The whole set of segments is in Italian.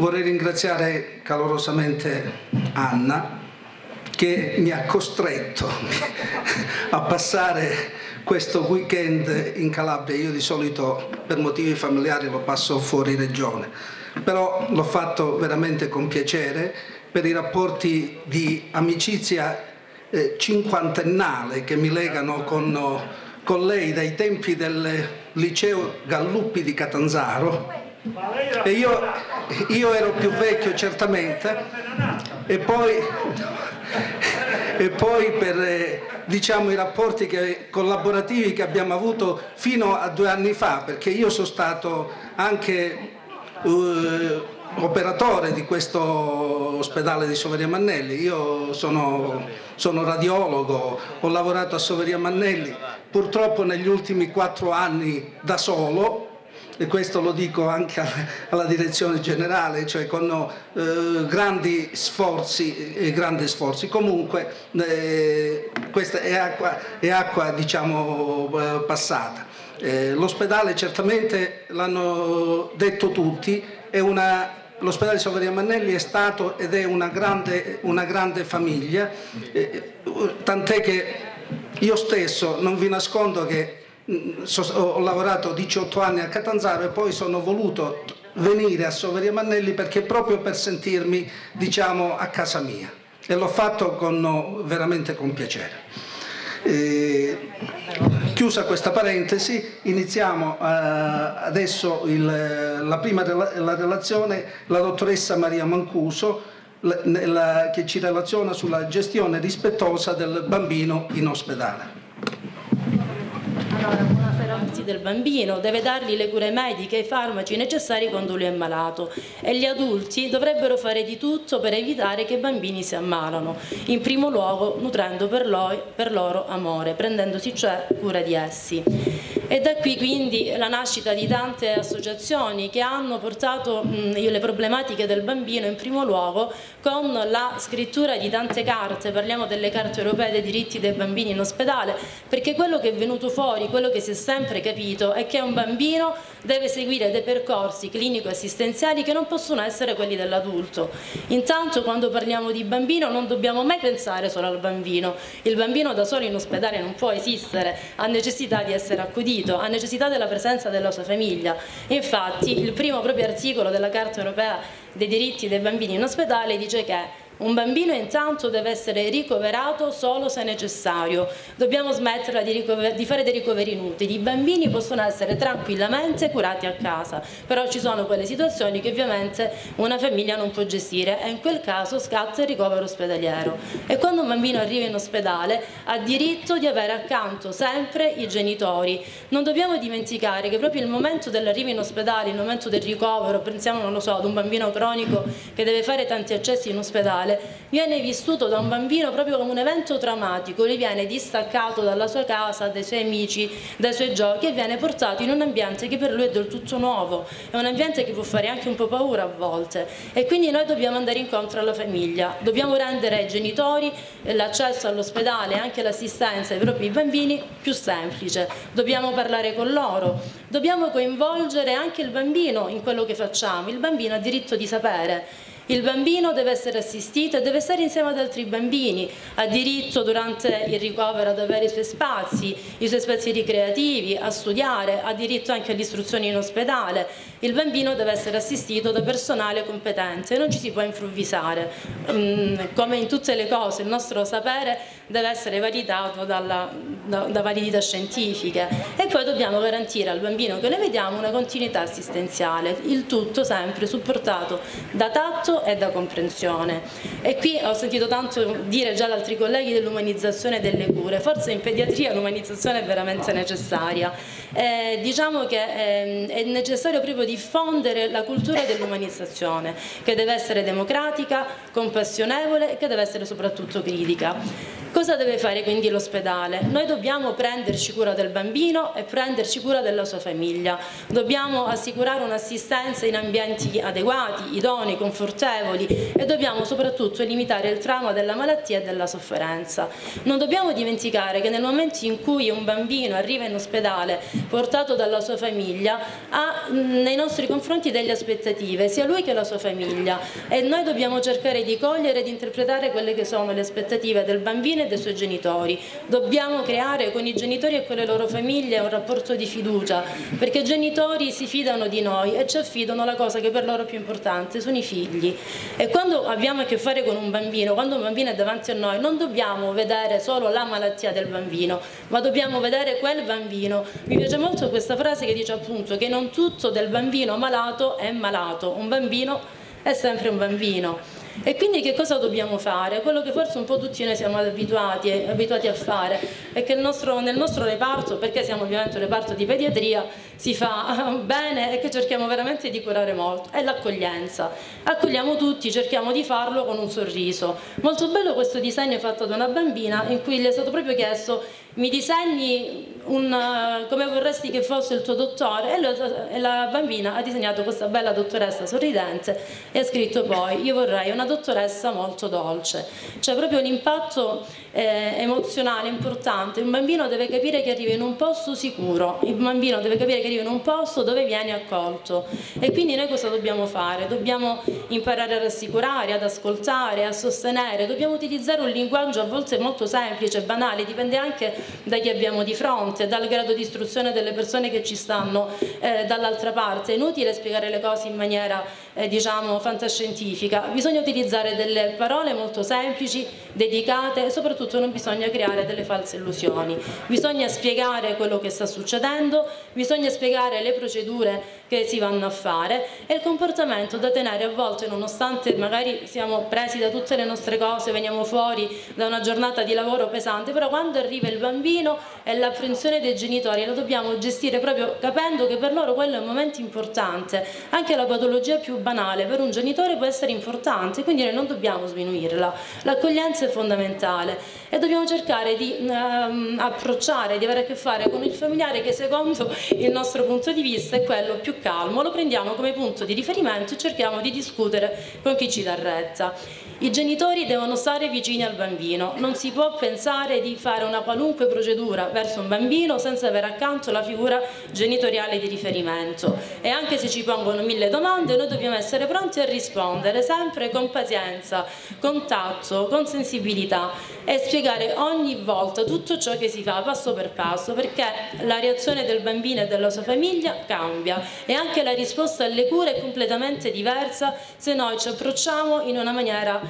vorrei ringraziare calorosamente Anna che mi ha costretto a passare questo weekend in Calabria. Io di solito per motivi familiari lo passo fuori regione, però l'ho fatto veramente con piacere per i rapporti di amicizia eh, cinquantennale che mi legano con, con lei dai tempi del liceo Galluppi di Catanzaro e io, io ero più vecchio certamente. E poi, e poi per eh, diciamo, i rapporti che, collaborativi che abbiamo avuto fino a due anni fa perché io sono stato anche uh, operatore di questo ospedale di Soveria Mannelli, io sono, sono, radiologo, ho lavorato a Soveria Mannelli, purtroppo negli ultimi quattro anni da solo, e questo lo dico anche alla direzione generale, cioè con eh, grandi sforzi, eh, grandi sforzi. Comunque eh, questa è acqua, è acqua diciamo, eh, passata. Eh, l'ospedale certamente, l'hanno detto tutti, l'ospedale di Soveria Mannelli è stato ed è una grande, una grande famiglia, eh, tant'è che io stesso non vi nascondo che ho lavorato 18 anni a Catanzaro e poi sono voluto venire a Soveria Mannelli perché proprio per sentirmi diciamo a casa mia e l'ho fatto con, veramente con piacere. Eh, chiusa questa parentesi, iniziamo eh, adesso il, la prima la relazione, la dottoressa Maria Mancuso la, la, che ci relaziona sulla gestione rispettosa del bambino in ospedale del bambino, deve dargli le cure mediche e i farmaci necessari quando lui è malato e gli adulti dovrebbero fare di tutto per evitare che i bambini si ammalano, in primo luogo nutrendo per, loro, amore, prendendosi cioè cura di essi. E da qui quindi la nascita di tante associazioni che hanno portato mh, le problematiche del bambino in primo luogo con la scrittura di tante carte, parliamo delle carte europee dei diritti dei bambini in ospedale, perché quello che è venuto fuori, quello che si è sempre capito è che un bambino deve seguire dei percorsi clinico-assistenziali che non possono essere quelli dell'adulto. Intanto quando parliamo di bambino non dobbiamo mai pensare solo al bambino, il bambino da solo in ospedale non può esistere, ha necessità di essere accudito sentito, ha necessità della presenza della sua famiglia. Infatti il primo proprio articolo della Carta europea dei diritti dei bambini in ospedale dice che un bambino intanto deve essere ricoverato solo se necessario, dobbiamo smetterla di, di, fare dei ricoveri inutili, i bambini possono essere tranquillamente curati a casa, però ci sono quelle situazioni che ovviamente una famiglia non può gestire e in quel caso scatta il ricovero ospedaliero. E quando un bambino arriva in ospedale ha diritto di avere accanto sempre i genitori, non dobbiamo dimenticare che proprio il momento dell'arrivo in ospedale, il momento del ricovero, pensiamo non lo so ad un bambino cronico che deve fare tanti accessi in ospedale, sessuale viene vissuto da un bambino proprio come un evento traumatico, lui viene distaccato dalla sua casa, dai suoi amici, dai suoi giochi e viene portato in un ambiente che per lui è del tutto nuovo, è un ambiente che può fare anche un po' paura a volte. E quindi noi dobbiamo andare incontro alla famiglia, dobbiamo rendere ai genitori l'accesso all'ospedale e anche l'assistenza ai propri bambini più semplice, dobbiamo parlare con loro, dobbiamo coinvolgere anche il bambino in quello che facciamo, il bambino ha diritto di sapere il bambino deve essere assistito e deve stare insieme ad altri bambini, ha diritto durante il ricovero ad avere i suoi spazi, i suoi spazi ricreativi, a studiare, ha diritto anche all'istruzione in ospedale. Il bambino deve essere assistito da personale competente, non ci si può improvvisare. Mm, come in tutte le cose, il nostro sapere deve essere validato dalla, da, da validità scientifiche e poi dobbiamo garantire al bambino che noi vediamo una continuità assistenziale, il tutto sempre supportato da tatto e da comprensione. E qui ho sentito tanto dire già da altri colleghi dell'umanizzazione delle cure, forse in pediatria l'umanizzazione è veramente necessaria. Eh, diciamo che eh, è necessario proprio diffondere la cultura dell'umanizzazione, che deve essere democratica, compassionevole e che deve essere soprattutto critica. Cosa deve fare quindi l'ospedale? Noi dobbiamo prenderci cura del bambino e prenderci cura della sua famiglia. Dobbiamo assicurare un'assistenza in ambienti adeguati, idonei, confortevoli e dobbiamo soprattutto limitare il trauma della malattia e della sofferenza. Non dobbiamo dimenticare che nel momento in cui un bambino arriva in ospedale portato dalla sua famiglia ha nei nostri confronti delle aspettative, sia lui che la sua famiglia e noi dobbiamo cercare di cogliere e di interpretare quelle che sono le aspettative del bambino e dei suoi genitori. Dobbiamo creare con i genitori e con le loro famiglie un rapporto di fiducia, perché i genitori si fidano di noi e ci affidano la cosa che per loro è più importante, sono i figli. E quando abbiamo a che fare con un bambino, quando un bambino è davanti a noi, non dobbiamo vedere solo la malattia del bambino, ma dobbiamo vedere quel bambino. Mi piace molto questa frase che dice appunto che non tutto del bambino malato è malato, un bambino è sempre un bambino. E quindi che cosa dobbiamo fare? Quello che forse un po' tutti noi siamo abituati, abituati a fare è che nostro, nel nostro reparto, perché siamo ovviamente un reparto di pediatria, si fa bene e che cerchiamo veramente di curare molto, è l'accoglienza. Accogliamo tutti, cerchiamo di farlo con un sorriso. Molto bello questo disegno fatto da una bambina in cui le è stato proprio chiesto mi disegni un, come vorresti che fosse il tuo dottore e la bambina ha disegnato questa bella dottoressa sorridente e ha scritto poi io vorrei una dottoressa molto dolce c'è proprio un impatto eh, emozionale importante. Un bambino deve capire che arriva in un posto sicuro. Il bambino deve capire che arriva in un posto dove viene accolto. E quindi noi cosa dobbiamo fare? dobbiamo imparare a rassicurare, ad ascoltare, a sostenere. Dobbiamo utilizzare un linguaggio a volte molto semplice, banale dipende anche da chi abbiamo di fronte, dal grado di istruzione delle persone che ci stanno eh, dall'altra parte. È inutile spiegare le cose in maniera eh, diciamo fantascientifica, bisogna utilizzare delle parole molto semplici, dedicate e soprattutto non bisogna creare delle false illusioni. Bisogna spiegare quello che sta succedendo, bisogna spiegare le procedure che si vanno a fare e il comportamento da tenere a volte nonostante magari siamo presi da tutte le nostre cose, veniamo fuori da una giornata di lavoro pesante, però quando arriva il bambino e l'apprensione dei genitori lo dobbiamo gestire proprio capendo che per loro quello è un momento importante, anche la patologia più banale per un genitore può essere importante, quindi noi non dobbiamo sminuirla. L'accoglienza è fondamentale e dobbiamo cercare di um, approcciare, di avere a che fare con il familiare che secondo il nostro punto di vista è quello più calmo, lo prendiamo come punto di riferimento e cerchiamo di discutere con chi ci dà retta. I genitori devono stare vicini al bambino, non si può pensare di fare una qualunque procedura verso un bambino senza avere accanto la figura genitoriale di riferimento. E anche se ci pongono mille domande noi dobbiamo essere pronti a rispondere sempre con pazienza, con tatto, con sensibilità e spiegare ogni volta tutto ciò che si fa passo per passo perché la reazione del bambino e della sua famiglia cambia e anche la risposta alle cure è completamente diversa se noi ci approcciamo in una maniera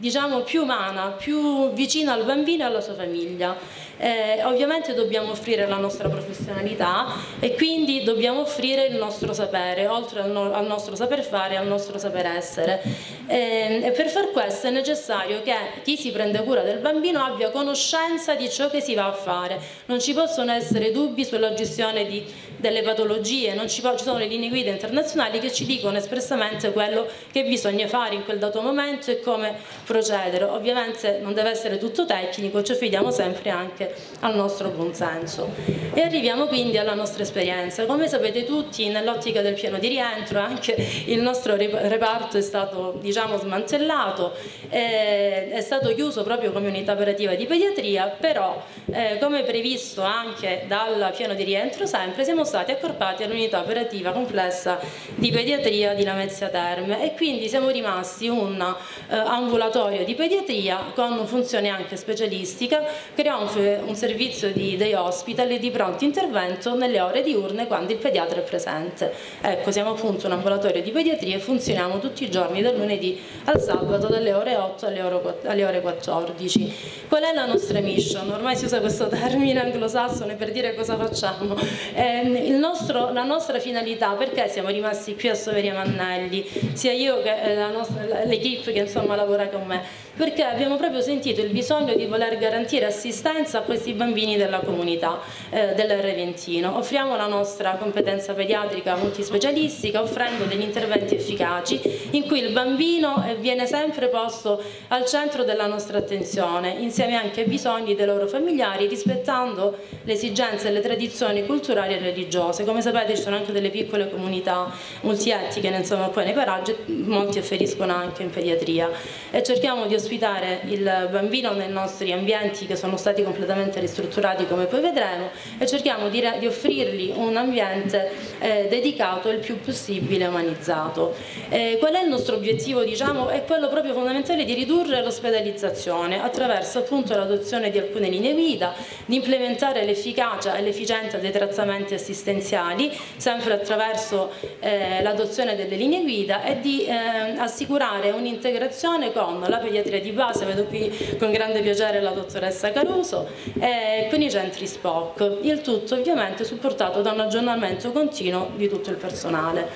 diciamo più umana, più vicina al bambino e alla sua famiglia. Eh, ovviamente dobbiamo offrire la nostra professionalità e quindi dobbiamo offrire il nostro sapere, oltre al, no al nostro saper fare e al nostro saper essere. Eh, e per far questo è necessario che chi si prende cura del bambino abbia conoscenza di ciò che si va a fare. Non ci possono essere dubbi sulla gestione di, delle patologie, non ci, ci sono le linee guida internazionali che ci dicono espressamente quello che bisogna fare in quel dato momento e come procedere. Ovviamente non deve essere tutto tecnico, ci affidiamo sempre anche al nostro buonsenso. E arriviamo quindi alla nostra esperienza. Come sapete tutti, nell'ottica del piano di rientro anche il nostro reparto è stato diciamo, smantellato, eh, è stato chiuso proprio come unità operativa di pediatria, però eh, come previsto anche dal piano di rientro sempre siamo stati accorpati all'unità operativa complessa di pediatria di Lamezia Terme e quindi siamo rimasti un eh, ambulatorio di pediatria con funzione anche specialistica, creiamo un, un servizio di day hospital e di pronto intervento nelle ore diurne quando il pediatra è presente. Ecco, siamo appunto un ambulatorio di pediatria e funzioniamo tutti i giorni dal lunedì al sabato dalle ore 8 alle ore, alle ore 14. Qual è la nostra mission? Ormai si usa questo termine anglosassone per dire cosa facciamo. Eh, nostro, la nostra finalità, perché siamo rimasti qui a Soveria Mannelli, sia io che eh, l'equipe che insomma lavora con me, perché abbiamo proprio sentito il bisogno di voler garantire assistenza a questi bambini della comunità eh, del Reventino. Offriamo la nostra competenza pediatrica multispecialistica offrendo degli interventi efficaci in cui il bambino eh, viene sempre posto al centro della nostra attenzione, insieme anche ai bisogni dei loro familiari, rispettando le esigenze e le tradizioni culturali e religiose. Come sapete ci sono anche delle piccole comunità multietniche insomma, poi nei paraggi, molti afferiscono anche in pediatria e cerchiamo di ospitare il bambino nei nostri ambienti che sono stati completamente ristrutturati come poi vedremo e cerchiamo di, di offrirgli un ambiente eh, dedicato il più possibile umanizzato. Eh, qual è il nostro obiettivo? Diciamo, è quello proprio fondamentale di ridurre l'ospedalizzazione attraverso l'adozione di alcune linee guida, di implementare l'efficacia e l'efficienza dei trattamenti assistenziali, sempre attraverso eh, l'adozione delle linee guida e di eh, assicurare un'integrazione con la pediatria di base, vedo qui con grande piacere la dottoressa Caruso, e con i centri SPOC, il tutto ovviamente supportato da un aggiornamento continuo di tutto il personale.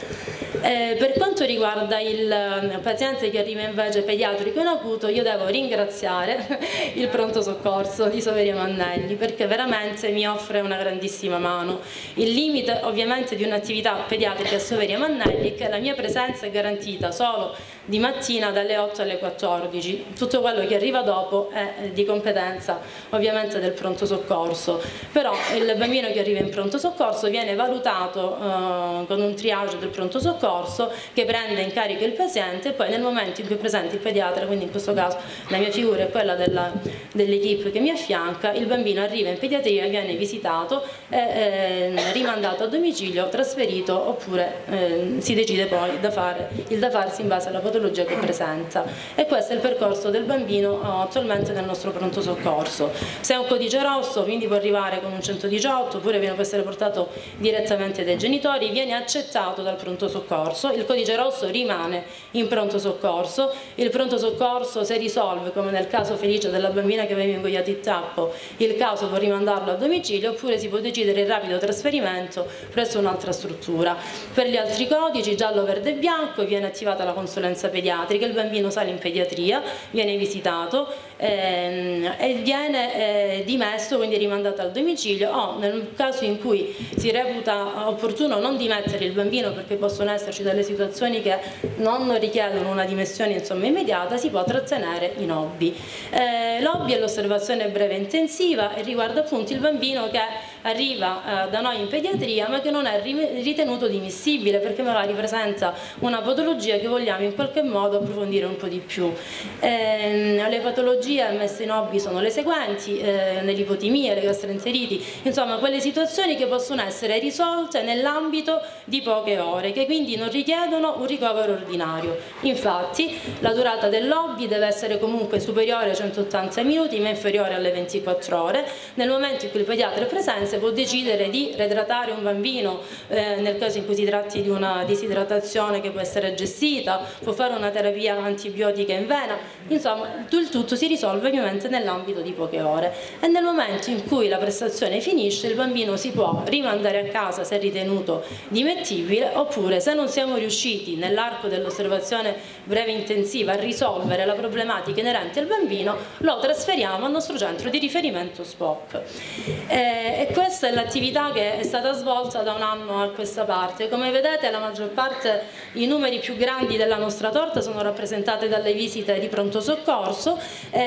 Eh, per quanto riguarda il eh, paziente che arriva invece pediatrico in acuto, io devo ringraziare il pronto soccorso di Soveria Mannelli perché veramente mi offre una grandissima mano. Il limite ovviamente di un'attività pediatrica a Soveria Mannelli è che la mia presenza è garantita solo di mattina dalle 8 alle 14. Tutto quello che arriva dopo è di competenza ovviamente del pronto soccorso, però il bambino che arriva in pronto soccorso viene valutato eh, con un triage del pronto soccorso che prende in carico il paziente e poi nel momento in cui è presente il pediatra, quindi in questo caso la mia figura è quella dell'equipe che mi affianca, il bambino arriva in pediatria, viene visitato, è eh, rimandato a domicilio, trasferito oppure eh, si decide poi da fare, il da farsi in base alla patologia patologia che presenta e questo è il percorso del bambino eh, attualmente nel nostro pronto soccorso. Se è un codice rosso quindi può arrivare con un 118 oppure può essere portato direttamente dai genitori, viene accettato dal pronto soccorso, il codice rosso rimane in pronto soccorso, il pronto soccorso se risolve come nel caso felice della bambina che aveva ingoiato il tappo, il caso può rimandarlo a domicilio oppure si può decidere il rapido trasferimento presso un'altra struttura. Per gli altri codici giallo, verde e bianco viene attivata la consulenza pediatrica, il bambino sale in pediatria, viene visitato ehm, e viene eh, dimesso, quindi rimandato al domicilio o nel caso in cui si reputa opportuno non dimettere il bambino perché possono esserci delle situazioni che non richiedono una dimessione insomma, immediata, si può trattenere in hobby. L'hobby è l'osservazione breve e intensiva e riguarda appunto il bambino che arriva eh, da noi in pediatria ma che non è ritenuto dimissibile perché magari presenta una patologia che vogliamo in qualche modo approfondire un po' di più. Eh, le patologie messe in hobby sono le seguenti, eh, le lipotimie, le gastroenteriti, insomma quelle situazioni che possono essere risolte nell'ambito di poche ore, che quindi non richiedono un ricovero ordinario. Infatti la durata dell'hobby deve essere comunque superiore ai 180 minuti ma inferiore alle 24 ore, nel momento in cui il pediatra è presente può decidere di reidratare un bambino eh, nel caso in cui si tratti di una disidratazione che può essere gestita, può fare una terapia antibiotica in vena, insomma il tutto si risolve ovviamente nell'ambito di poche ore e nel momento in cui la prestazione finisce il bambino si può rimandare a casa se ritenuto dimettibile oppure se non siamo riusciti nell'arco dell'osservazione breve intensiva a risolvere la problematica inerente al bambino lo trasferiamo al nostro centro di riferimento SPOC. Eh, e questa è l'attività che è stata svolta da un anno a questa parte. Come vedete la maggior parte, i numeri più grandi della nostra torta sono rappresentate dalle visite di pronto soccorso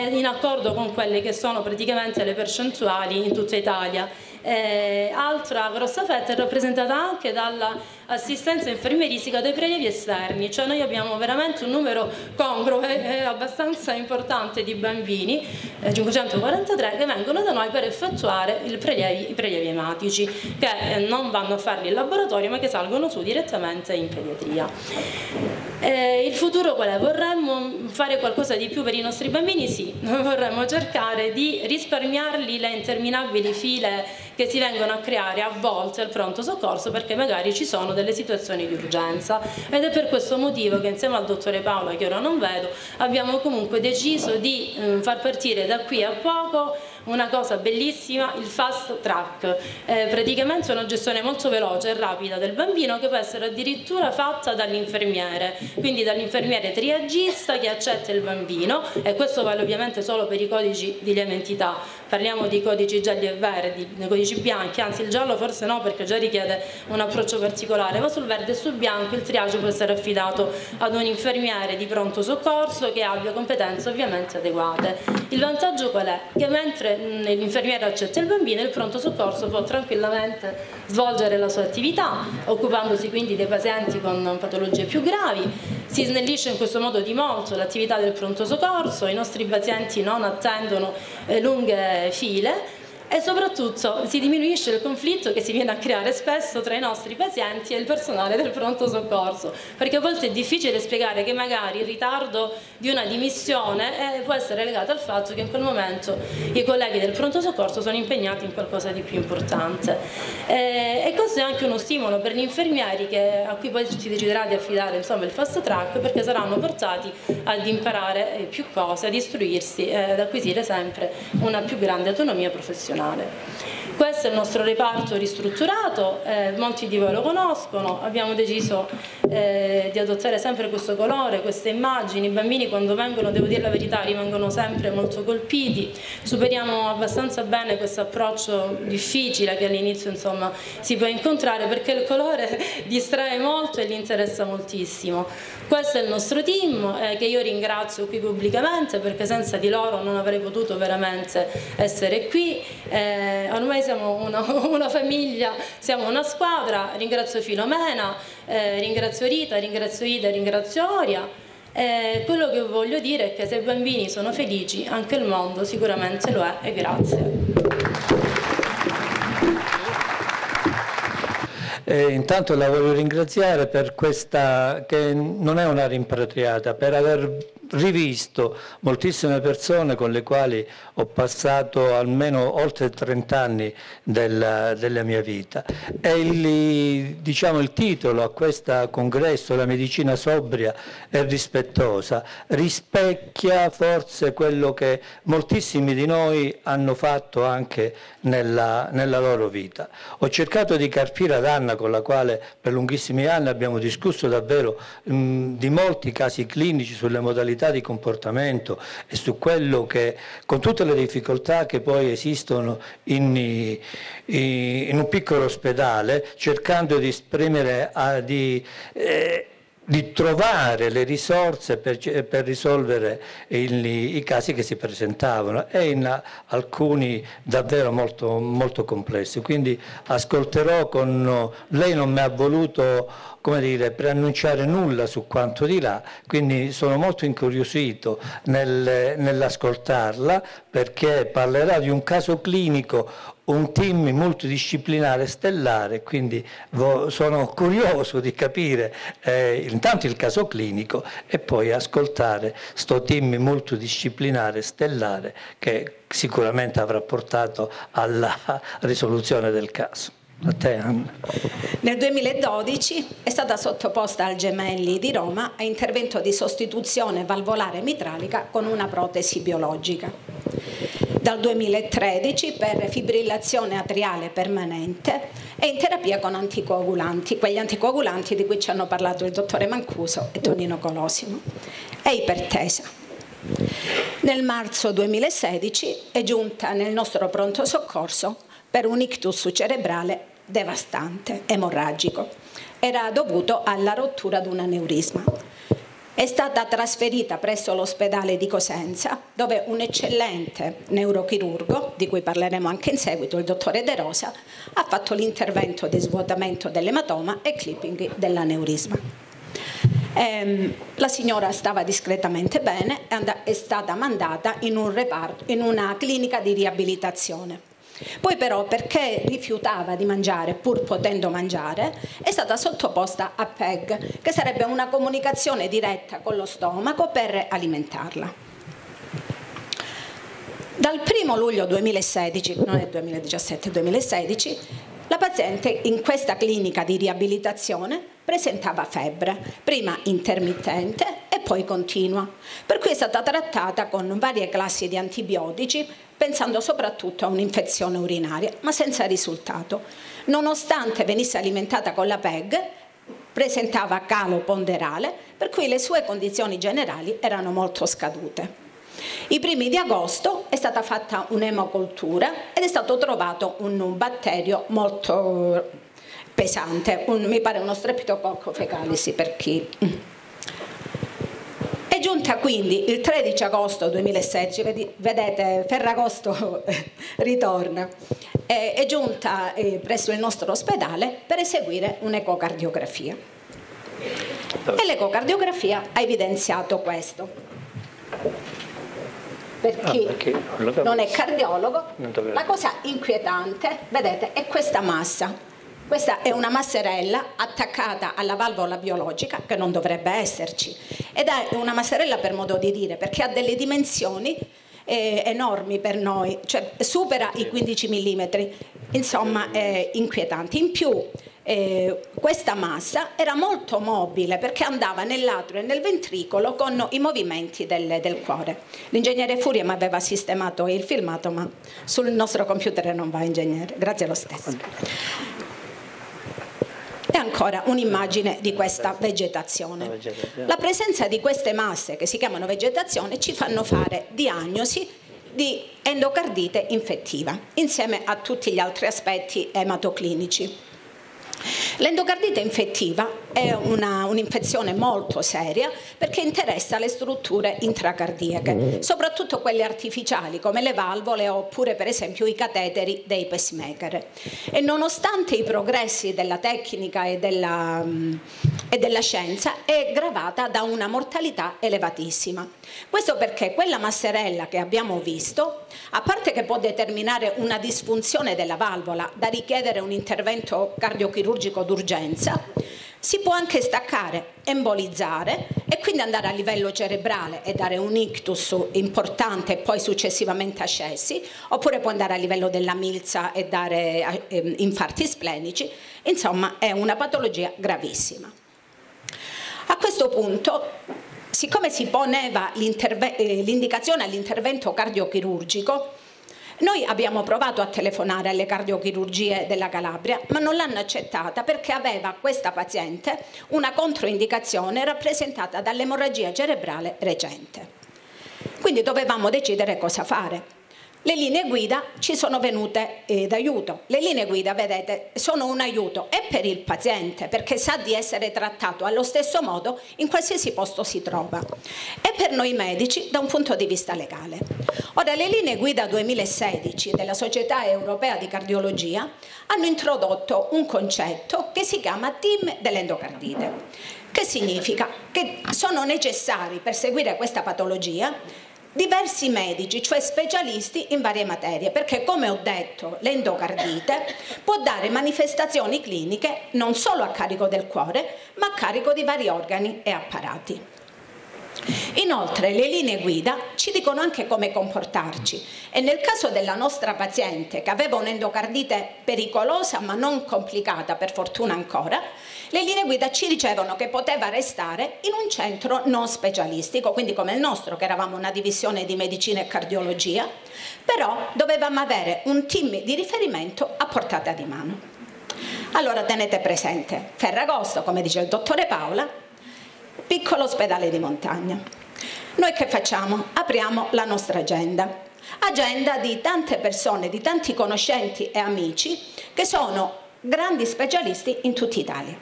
eh, in accordo con quelle che sono praticamente le percentuali in tutta Italia eh, altra grossa fetta è rappresentata anche dall'assistenza infermieristica dei prelievi esterni, cioè noi abbiamo veramente un numero congruo e abbastanza importante di bambini, eh, 543, che vengono da noi per effettuare prelievi, i prelievi ematici, che eh, non vanno a farli in laboratorio ma che salgono su direttamente in pediatria. Eh, il futuro qual è? Vorremmo fare qualcosa di più per i nostri bambini? Sì, vorremmo cercare di risparmiarli le interminabili file che si vengono a creare a volte al pronto soccorso perché magari ci sono delle situazioni di urgenza ed è per questo motivo che insieme al dottore Paola che ora non vedo abbiamo comunque deciso di eh, far partire da qui a poco una cosa bellissima, il fast track, eh, praticamente una gestione molto veloce e rapida del bambino che può essere addirittura fatta dall'infermiere, quindi dall'infermiere triagista che accetta il bambino e questo vale ovviamente solo per i codici di lieve parliamo di codici gialli e verdi, dei codici bianchi, anzi il giallo forse no perché già richiede un approccio particolare, ma sul verde e sul bianco il triage può essere affidato ad un infermiere di pronto soccorso che abbia competenze ovviamente adeguate. Il vantaggio qual è? Che mentre l'infermiere accetta il bambino il pronto soccorso può tranquillamente svolgere la sua attività, occupandosi quindi dei pazienti con patologie più gravi, si snellisce in questo modo di molto l'attività del pronto soccorso, i nostri pazienti non attendono eh, lunghe file e soprattutto si diminuisce il conflitto che si viene a creare spesso tra i nostri pazienti e il personale del pronto soccorso, perché a volte è difficile spiegare che magari il ritardo di una dimissione eh, può essere legato al fatto che in quel momento i colleghi del pronto soccorso sono impegnati in qualcosa di più importante. Eh, e questo è anche uno stimolo per gli infermieri che, a cui poi si deciderà di affidare insomma, il fast track perché saranno portati ad imparare eh, più cose, ad istruirsi, eh, ad acquisire sempre una più grande autonomia professionale on it. Questo è il nostro reparto ristrutturato, eh, molti di voi lo conoscono, abbiamo deciso eh, di adottare sempre questo colore, queste immagini, i bambini quando vengono, devo dire la verità, rimangono sempre molto colpiti, superiamo abbastanza bene questo approccio difficile che all'inizio si può incontrare perché il colore distrae molto e li interessa moltissimo. Questo è il nostro team eh, che io ringrazio qui pubblicamente perché senza di loro non avrei potuto veramente essere qui. Eh, ormai siamo una, una, famiglia, siamo una squadra, ringrazio Filomena, eh, ringrazio Rita, ringrazio Ida, ringrazio Oria. Eh, quello che voglio dire è che se i bambini sono felici anche il mondo sicuramente lo è e grazie. Eh, intanto la voglio ringraziare per questa, che non è una rimpatriata, per aver rivisto moltissime persone con le quali ho passato almeno oltre 30 anni della, della mia vita. E il, diciamo, il titolo a questo congresso, La medicina sobria e rispettosa, rispecchia forse quello che moltissimi di noi hanno fatto anche nella, nella loro vita. Ho cercato di carpire ad Anna, con la quale per lunghissimi anni abbiamo discusso davvero mh, di molti casi clinici sulle modalità modalità di comportamento e su quello che, con tutte le difficoltà che poi esistono in, in un piccolo ospedale, cercando di esprimere, a, di, eh, di trovare le risorse per, per risolvere il, i casi che si presentavano e in alcuni davvero molto, molto complessi. Quindi ascolterò con... Lei non mi ha voluto come dire, preannunciare nulla su quanto dirà, quindi sono molto incuriosito nel, nell'ascoltarla perché parlerà di un caso clinico un team multidisciplinare stellare, quindi sono curioso di capire eh, intanto il caso clinico e poi ascoltare questo team multidisciplinare stellare che sicuramente avrà portato alla risoluzione del caso. A te Anna. Nel 2012 è stata sottoposta al Gemelli di Roma a intervento di sostituzione valvolare mitralica con una protesi biologica. Dal 2013 per fibrillazione atriale permanente e in terapia con anticoagulanti, quegli anticoagulanti di cui ci hanno parlato il dottore Mancuso e Tonino Colosimo, e ipertesa. Nel marzo 2016 è giunta nel nostro pronto soccorso per un ictus cerebrale devastante, emorragico. Era dovuto alla rottura di un aneurisma. È stata trasferita presso l'ospedale di Cosenza, dove un eccellente neurochirurgo, di cui parleremo anche in seguito, il dottore De Rosa, ha fatto l'intervento di svuotamento dell'ematoma e clipping dell'aneurisma. Ehm, la signora stava discretamente bene e è stata mandata in, un reparto, in una clinica di riabilitazione. Poi però perché rifiutava di mangiare pur potendo mangiare è stata sottoposta a PEG che sarebbe una comunicazione diretta con lo stomaco per alimentarla. Dal 1 luglio 2016, non è 2017-2016, la paziente in questa clinica di riabilitazione presentava febbre, prima intermittente e poi continua, per cui è stata trattata con varie classi di antibiotici pensando soprattutto a un'infezione urinaria, ma senza risultato. Nonostante venisse alimentata con la PEG, presentava calo ponderale, per cui le sue condizioni generali erano molto scadute. I primi di agosto è stata fatta un'emocoltura ed è stato trovato un batterio molto pesante, un, mi pare uno strepitococco fecalis per chi è giunta quindi il 13 agosto 2016, vedete Ferragosto ritorna, è giunta eh, presso il nostro ospedale per eseguire un'ecocardiografia. E l'ecocardiografia ha evidenziato questo. Per ah, chi non è cardiologo, la cosa inquietante, vedete, è questa massa questa è una masserella attaccata alla valvola biologica che non dovrebbe esserci ed è una masserella per modo di dire perché ha delle dimensioni eh, enormi per noi, cioè supera i 15 mm, insomma è inquietante. In più eh, questa massa era molto mobile perché andava nell'atrio e nel ventricolo con i movimenti del, del cuore. L'ingegnere Furia mi aveva sistemato il filmato ma sul nostro computer non va ingegnere, grazie lo stesso ancora un'immagine di questa vegetazione. La presenza di queste masse che si chiamano vegetazione ci fanno fare diagnosi di endocardite infettiva insieme a tutti gli altri aspetti ematoclinici. L'endocardite infettiva è un'infezione un molto seria perché interessa le strutture intracardiache, soprattutto quelle artificiali come le valvole oppure per esempio i cateteri dei pacemaker. E nonostante i progressi della tecnica e della, e della scienza è gravata da una mortalità elevatissima. Questo perché quella masserella che abbiamo visto, a parte che può determinare una disfunzione della valvola da richiedere un intervento cardiochirurgico d'urgenza, si può anche staccare, embolizzare e quindi andare a livello cerebrale e dare un ictus importante e poi successivamente ascessi, oppure può andare a livello della milza e dare eh, infarti splenici, insomma è una patologia gravissima. A questo punto siccome si poneva eh, l'indicazione all'intervento cardiochirurgico, noi abbiamo provato a telefonare alle cardiochirurgie della Calabria, ma non l'hanno accettata perché aveva questa paziente una controindicazione rappresentata dall'emorragia cerebrale recente. Quindi dovevamo decidere cosa fare. Le linee guida ci sono venute eh, d'aiuto. Le linee guida, vedete, sono un aiuto e per il paziente perché sa di essere trattato allo stesso modo in qualsiasi posto si trova e per noi medici da un punto di vista legale. Ora, le linee guida 2016 della Società Europea di Cardiologia hanno introdotto un concetto che si chiama team dell'endocardite, che significa che sono necessari per seguire questa patologia diversi medici, cioè specialisti in varie materie, perché come ho detto l'endocardite può dare manifestazioni cliniche non solo a carico del cuore, ma a carico di vari organi e apparati. Inoltre le linee guida ci dicono anche come comportarci e nel caso della nostra paziente che aveva un'endocardite pericolosa ma non complicata per fortuna ancora, le linee guida ci dicevano che poteva restare in un centro non specialistico, quindi come il nostro che eravamo una divisione di medicina e cardiologia, però dovevamo avere un team di riferimento a portata di mano. Allora tenete presente, Ferragosto, come dice il dottore Paola, piccolo ospedale di montagna. Noi che facciamo? Apriamo la nostra agenda. Agenda di tante persone, di tanti conoscenti e amici che sono grandi specialisti in tutta Italia.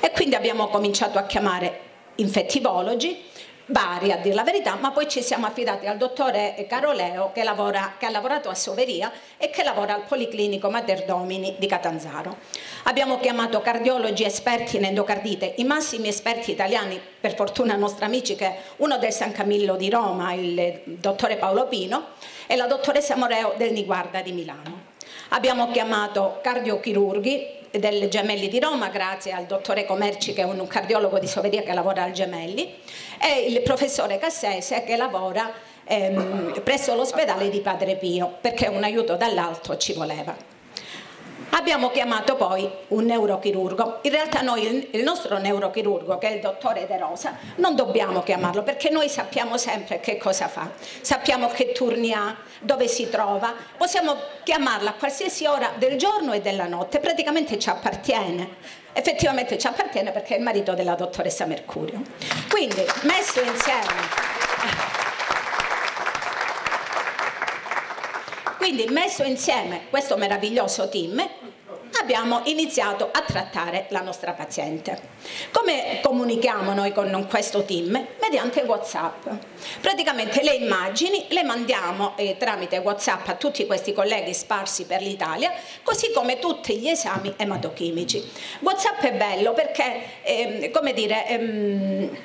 E quindi abbiamo cominciato a chiamare infettivologi, vari a dire la verità, ma poi ci siamo affidati al dottore Caroleo che, lavora, che ha lavorato a Soveria e che lavora al Policlinico Mater Domini di Catanzaro. Abbiamo chiamato cardiologi esperti in endocardite, i massimi esperti italiani, per fortuna nostri amici, che uno del San Camillo di Roma, il dottore Paolo Pino, e la dottoressa Moreo del Niguarda di Milano. Abbiamo chiamato cardiochirurghi del Gemelli di Roma grazie al dottore Comerci che è un cardiologo di Soveria che lavora al Gemelli e il professore Cassese che lavora ehm, presso l'ospedale di Padre Pio perché un aiuto dall'alto ci voleva. Abbiamo chiamato poi un neurochirurgo. In realtà noi il nostro neurochirurgo, che è il dottore De Rosa, non dobbiamo chiamarlo perché noi sappiamo sempre che cosa fa, sappiamo che turni ha, dove si trova, possiamo chiamarla a qualsiasi ora del giorno e della notte, praticamente ci appartiene. Effettivamente ci appartiene perché è il marito della dottoressa Mercurio. Quindi, messo insieme... Quindi messo insieme questo meraviglioso team abbiamo iniziato a trattare la nostra paziente. Come comunichiamo noi con questo team? Mediante Whatsapp. Praticamente le immagini le mandiamo eh, tramite Whatsapp a tutti questi colleghi sparsi per l'Italia, così come tutti gli esami ematochimici. Whatsapp è bello perché, eh, come dire, ehm,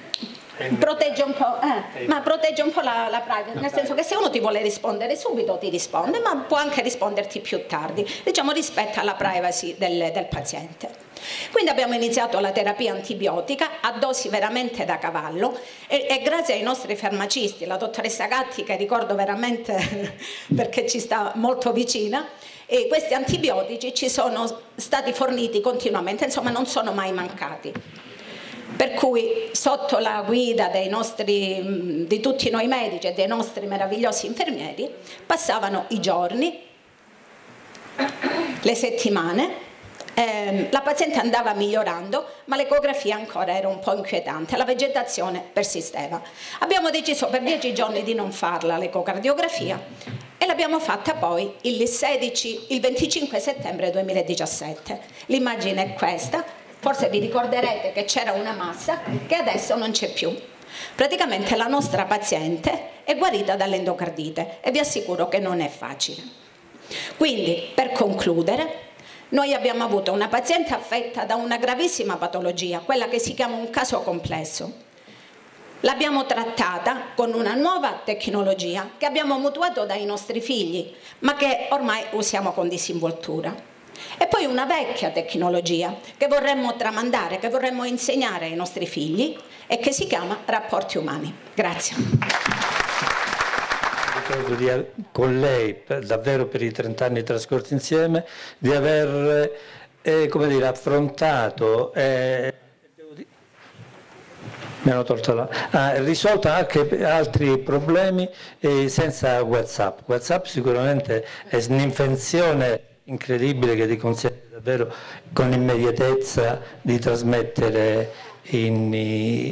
protegge un po', eh, ma protegge un po' la, la privacy, nel senso che se uno ti vuole rispondere subito ti risponde, ma può anche risponderti più tardi, diciamo rispetto alla privacy del, del paziente. Quindi abbiamo iniziato la terapia antibiotica a dosi veramente da cavallo e, e, grazie ai nostri farmacisti, la dottoressa Gatti che ricordo veramente perché ci sta molto vicina, e questi antibiotici ci sono stati forniti continuamente, insomma non sono mai mancati. Per cui sotto la guida nostri, di tutti noi medici e dei nostri meravigliosi infermieri passavano i giorni, le settimane, eh, la paziente andava migliorando ma l'ecografia ancora era un po' inquietante, la vegetazione persisteva. Abbiamo deciso per dieci giorni di non farla l'ecocardiografia e l'abbiamo fatta poi il, 16, il 25 settembre 2017. L'immagine è questa, forse vi ricorderete che c'era una massa che adesso non c'è più. Praticamente la nostra paziente è guarita dall'endocardite e vi assicuro che non è facile. Quindi, per concludere, noi abbiamo avuto una paziente affetta da una gravissima patologia, quella che si chiama un caso complesso. L'abbiamo trattata con una nuova tecnologia che abbiamo mutuato dai nostri figli, ma che ormai usiamo con disinvoltura. E poi una vecchia tecnologia che vorremmo tramandare, che vorremmo insegnare ai nostri figli e che si chiama rapporti umani. Grazie. Ricordo di, con lei, davvero per i 30 anni trascorsi insieme, di aver eh, dire, affrontato eh. Ah, risolto anche altri problemi eh, senza Whatsapp. Whatsapp sicuramente è un'invenzione incredibile che ti consente davvero con immediatezza di trasmettere in,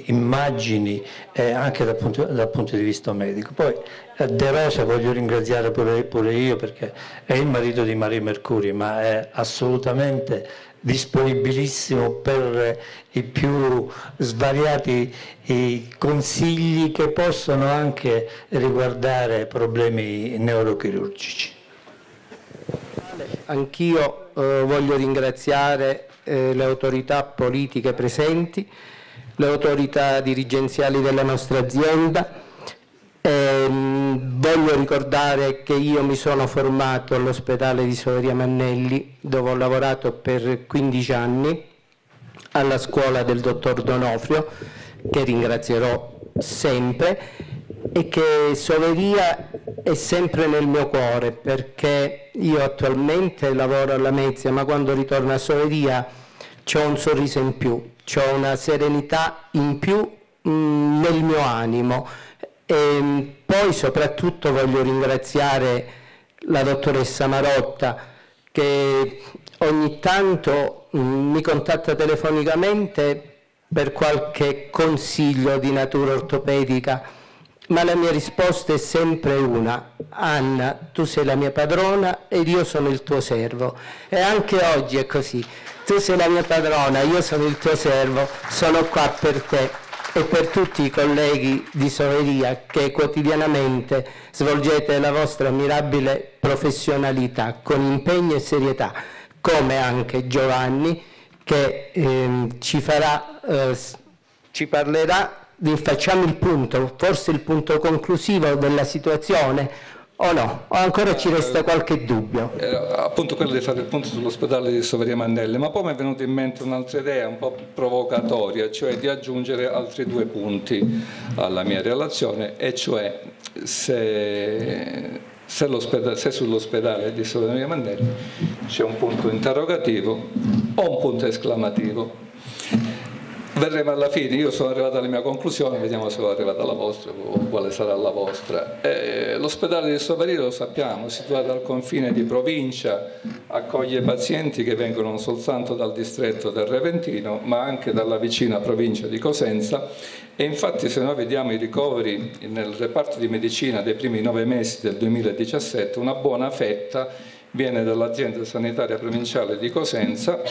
immagini eh, anche dal punto, dal punto, di vista medico. Poi eh, De Rosa voglio ringraziare pure, pure, io perché è il marito di Maria Mercuri, ma è assolutamente disponibilissimo per i più svariati consigli che possono anche riguardare problemi neurochirurgici. Anch'io eh, voglio ringraziare eh, le autorità politiche presenti, le autorità dirigenziali della nostra azienda. Eh, voglio ricordare che io mi sono formato all'ospedale di Soveria Mannelli dove ho lavorato per 15 anni alla scuola del dottor Donofrio che ringrazierò sempre e che Soveria è sempre nel mio cuore perché io attualmente lavoro alla Mezia ma quando ritorno a Soveria ho un sorriso in più, ho una serenità in più mh, mm, nel mio animo. E mm, poi soprattutto voglio ringraziare la dottoressa Marotta che ogni tanto mm, mi contatta telefonicamente per qualche consiglio di natura ortopedica ma la mia risposta è sempre una, Anna, tu sei la mia padrona ed io sono il tuo servo. E anche oggi è così, tu sei la mia padrona, io sono il tuo servo, sono qua per te e per tutti i colleghi di Soveria che quotidianamente svolgete la vostra ammirabile professionalità con impegno e serietà, come anche Giovanni che eh, ci, farà, eh, ci parlerà facciamo il punto, forse il punto conclusivo della situazione o no? O ancora ci resta qualche dubbio? Eh, appunto quello di fare il punto sull'ospedale di Soveria Mannelle, ma poi mi è venuta in mente un'altra idea un po' provocatoria, cioè di aggiungere altri due punti alla mia relazione, e cioè se se, se sull'ospedale di Sovranità Mandelli c'è un punto interrogativo o un punto esclamativo. Vedremo alla fine, io sono arrivato alla mia conclusione, vediamo se sono arrivata alla vostra o quale sarà la vostra. Eh, l'ospedale di Soverio lo sappiamo, situato al confine di provincia, accoglie pazienti che vengono non soltanto dal distretto del Reventino ma anche dalla vicina provincia di Cosenza e infatti se noi vediamo i ricoveri nel reparto di medicina dei primi nove mesi del 2017, una buona fetta viene dall'azienda sanitaria provinciale di Cosenza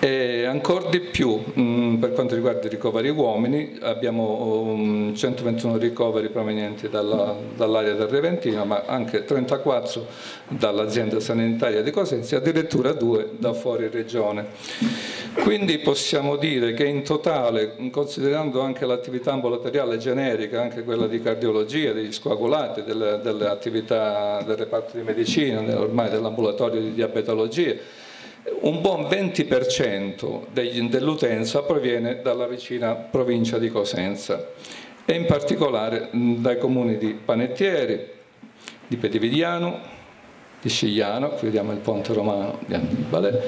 e ancora di più mm, per quanto riguarda i ricoveri uomini, abbiamo um, 121 ricoveri provenienti dalla, dall'area del Reventino, ma anche 34 dall'azienda sanitaria di Cosenza e addirittura due da fuori regione. Quindi possiamo dire che in totale, considerando anche l'attività ambulatoriale generica, anche quella di cardiologia, degli scoagulati, delle, delle attività del reparto di medicina, ormai dell'ambulatorio di diabetologia, un buon 20% dell'utenza proviene dalla vicina provincia di Cosenza e in particolare dai comuni di Panettieri, di Pedividiano, di Scigliano, qui vediamo il ponte romano di Annibale,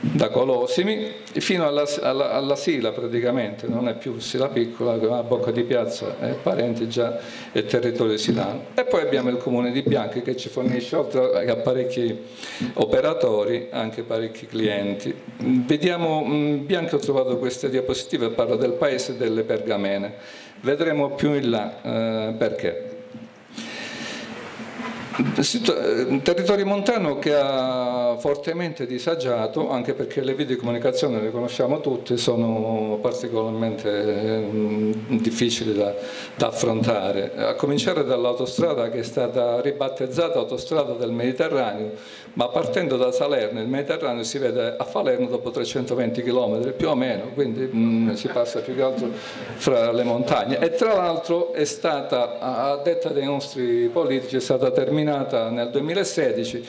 da Colosimi fino alla, alla, alla, Sila praticamente, non è più Sila piccola, ma Bocca di Piazza è parente già è territorio silano. E poi abbiamo il comune di Bianchi che ci fornisce oltre a parecchi operatori anche parecchi clienti. Vediamo, Bianchi ho trovato queste diapositive, parla del paese delle pergamene, vedremo più in là eh, perché un territorio montano che ha fortemente disagiato, anche perché le vie di comunicazione, le conosciamo tutte, sono particolarmente mm, difficili da, da affrontare. A cominciare dall'autostrada che è stata ribattezzata autostrada del Mediterraneo, ma partendo da Salerno, il Mediterraneo si vede a Falerno dopo 320 km più o meno, quindi mh, mm, si passa più che altro fra le montagne. E tra l'altro è stata, a detta dei nostri politici, è stata terminata nel 2016,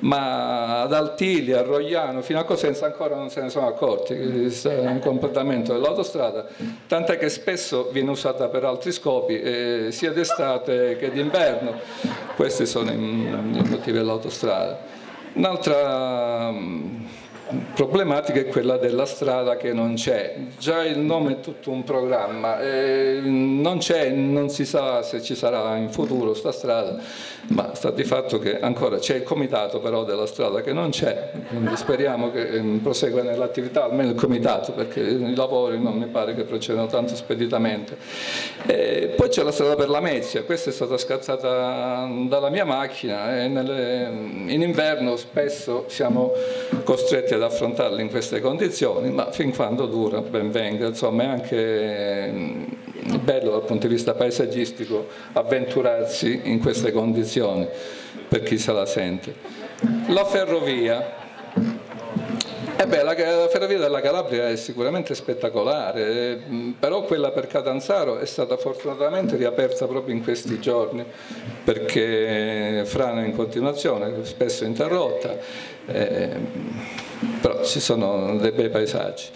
ma ad Altili, a Rogliano, fino a Cosenza ancora non se ne sono accorti il comportamento dell'autostrada, tant'è che spesso viene usata per altri scopi, eh, sia d'estate che d'inverno. Questi sono i motivi dell'autostrada. Un'altra problematica è quella della strada che non c'è. Già il nome è tutto un programma, eh, non c'è, non si sa se ci sarà in futuro questa strada, ma sta di fatto che ancora c'è il comitato però della strada che non c'è, quindi speriamo che eh, prosegua nell'attività, almeno il comitato, perché i lavori non mi pare che procedano tanto speditamente. E poi c'è la strada per la Mezia, questa è stata scazzata dalla mia macchina e nelle, in inverno spesso siamo costretti ad affrontarla in queste condizioni, ma fin quando dura ben venga, insomma è anche bello dal punto di vista paesaggistico avventurarsi in queste condizioni per chi se la sente. La ferrovia, eh beh, la, la, ferrovia della Calabria è sicuramente spettacolare, eh, però quella per Catanzaro è stata fortunatamente riaperta proprio in questi giorni perché frana in continuazione, spesso interrotta. Eh, però ci sono dei bei paesaggi.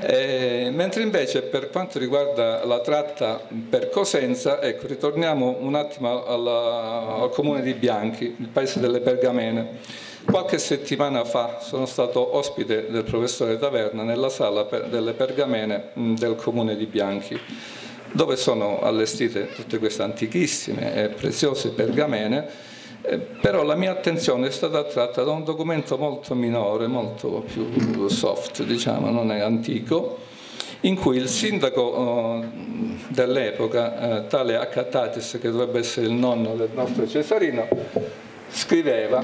Eh, mentre invece per quanto riguarda la tratta per Cosenza, ecco, ritorniamo un attimo alla, al comune di Bianchi, il paese delle Pergamene. Qualche settimana fa sono stato ospite del professore Taverna nella sala delle Pergamene del comune di Bianchi dove sono allestite tutte queste antichissime e preziose pergamene eh, però la mia attenzione è stata attratta da un documento molto minore, molto più soft, diciamo, non è antico, in cui il sindaco eh, dell'epoca, eh, tale Accatatis, che dovrebbe essere il nonno del nostro Cesarino, scriveva,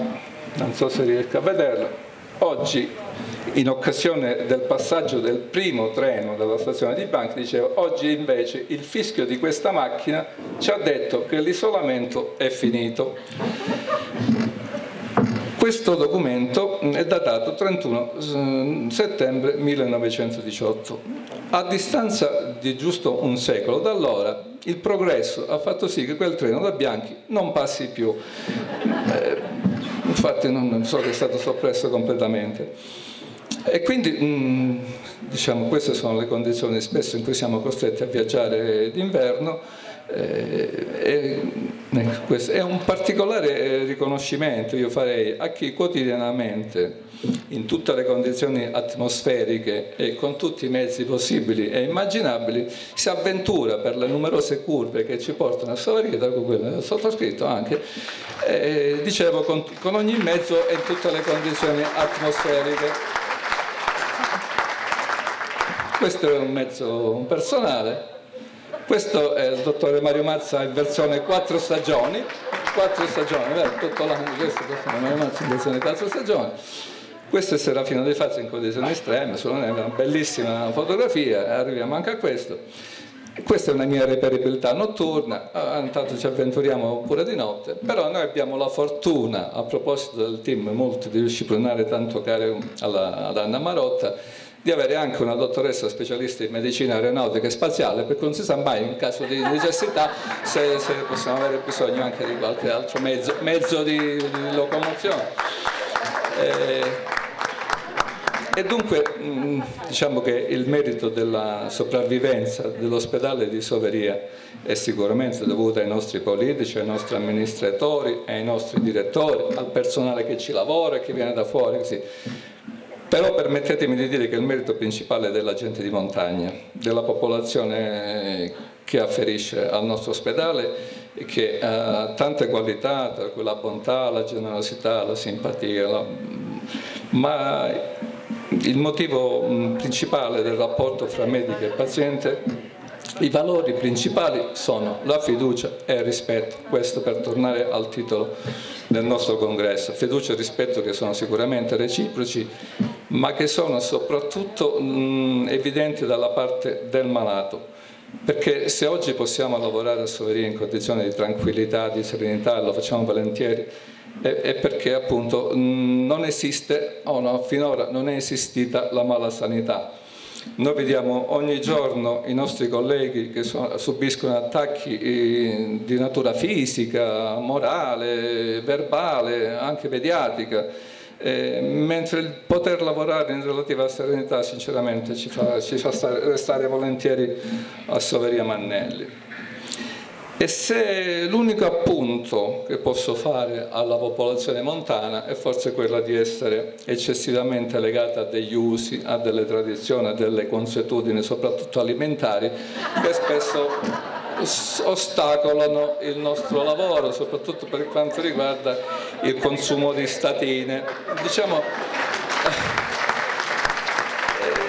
non so se riesco a vederlo, oggi in occasione del passaggio del primo treno dalla stazione di Banchi, diceva oggi invece il fischio di questa macchina ci ha detto che l'isolamento è finito. Questo documento è datato 31 mm, settembre 1918. A distanza di giusto un secolo da allora, il progresso ha fatto sì che quel treno da Bianchi non passi più. Infatti non so che è stato soppresso completamente. E quindi mh, diciamo, queste sono le condizioni spesso in cui siamo costretti a viaggiare d'inverno eh, e Ecco, è un particolare eh, riconoscimento io farei a chi quotidianamente in tutte le condizioni atmosferiche e con tutti i mezzi possibili e immaginabili si avventura per le numerose curve che ci portano a Savaria, da cui quello sottoscritto anche, eh, dicevo con, con ogni mezzo e in tutte le condizioni atmosferiche. Questo è un mezzo personale, questo è il dottore Mario Mazza in versione quattro stagioni, quattro stagioni, vero? tutto l'anno questo, questo è Mario Mazza in versione quattro stagioni. Questo è Serafino De Fazio in condizioni estreme, sono una bellissima fotografia, arriviamo anche a questo. Questa è una mia reperibilità notturna, ah, intanto ci avventuriamo pure di notte, però noi abbiamo la fortuna, a proposito del team multidisciplinare tanto caro ad Anna Marotta, di avere anche una dottoressa specialista in medicina aeronautica e spaziale, perché non si sa mai in caso di necessità se, se possiamo avere bisogno anche di qualche altro mezzo, mezzo di, di, locomozione. Eh, e dunque diciamo che il merito della sopravvivenza dell'ospedale di Soveria è sicuramente dovuto ai nostri politici, ai nostri amministratori, ai nostri direttori, al personale che ci lavora che viene da fuori. Così. Però permettetemi di dire che il merito principale è della gente di montagna, della popolazione che afferisce al nostro ospedale e che ha tante qualità, tra cui la bontà, la generosità, la simpatia, la... ma il motivo principale del rapporto fra medico e paziente i valori principali sono la fiducia e il rispetto, questo per tornare al titolo del nostro congresso, fiducia e rispetto che sono sicuramente reciproci, ma che sono soprattutto mh, evidenti dalla parte del malato, perché se oggi possiamo lavorare a Soveria in condizioni di tranquillità, di serenità, lo facciamo volentieri, è, perché appunto non esiste, o no, finora non è esistita la mala sanità noi vediamo ogni giorno i nostri colleghi che sono, subiscono attacchi eh, di natura fisica, morale, verbale, anche mediatica, eh, mentre il poter lavorare in relativa serenità sinceramente ci fa, ci fa stare, restare volentieri a Soveria Mannelli. E se l'unico appunto che posso fare alla popolazione montana è forse quella di essere eccessivamente legata a degli usi, a delle tradizioni, a delle consuetudini, soprattutto alimentari, che spesso ostacolano il nostro lavoro, soprattutto per quanto riguarda il consumo di statine. Diciamo,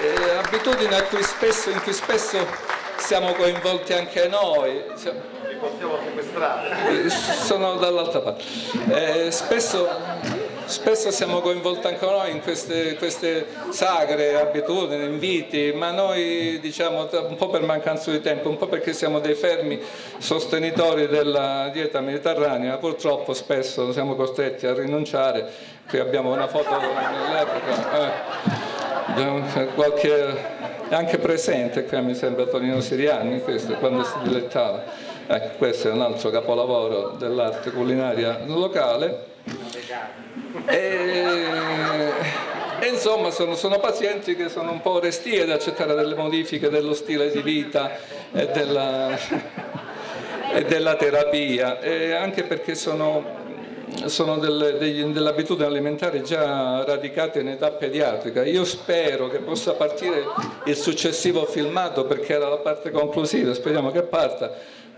eh, abitudini in cui spesso siamo coinvolti anche noi possiamo sequestrare. Sono dall'altra parte. Eh, spesso, spesso, siamo coinvolti anche noi in queste, queste, sagre abitudini, inviti, ma noi diciamo un po' per mancanza di tempo, un po' perché siamo dei fermi sostenitori della dieta mediterranea, purtroppo spesso siamo costretti a rinunciare. Qui abbiamo una foto dell'epoca. Eh, qualche anche presente qui mi sembra Tonino Siriani questo, quando si dilettava Ecco, questo è un altro capolavoro dell'arte culinaria locale. E, e insomma sono, sono, pazienti che sono un po' restii ad accettare delle modifiche dello stile di vita e della, e della terapia, e anche perché sono sono delle, delle, abitudini alimentari già radicate in età pediatrica. Io spero che possa partire il successivo filmato perché era la parte conclusiva, speriamo che parta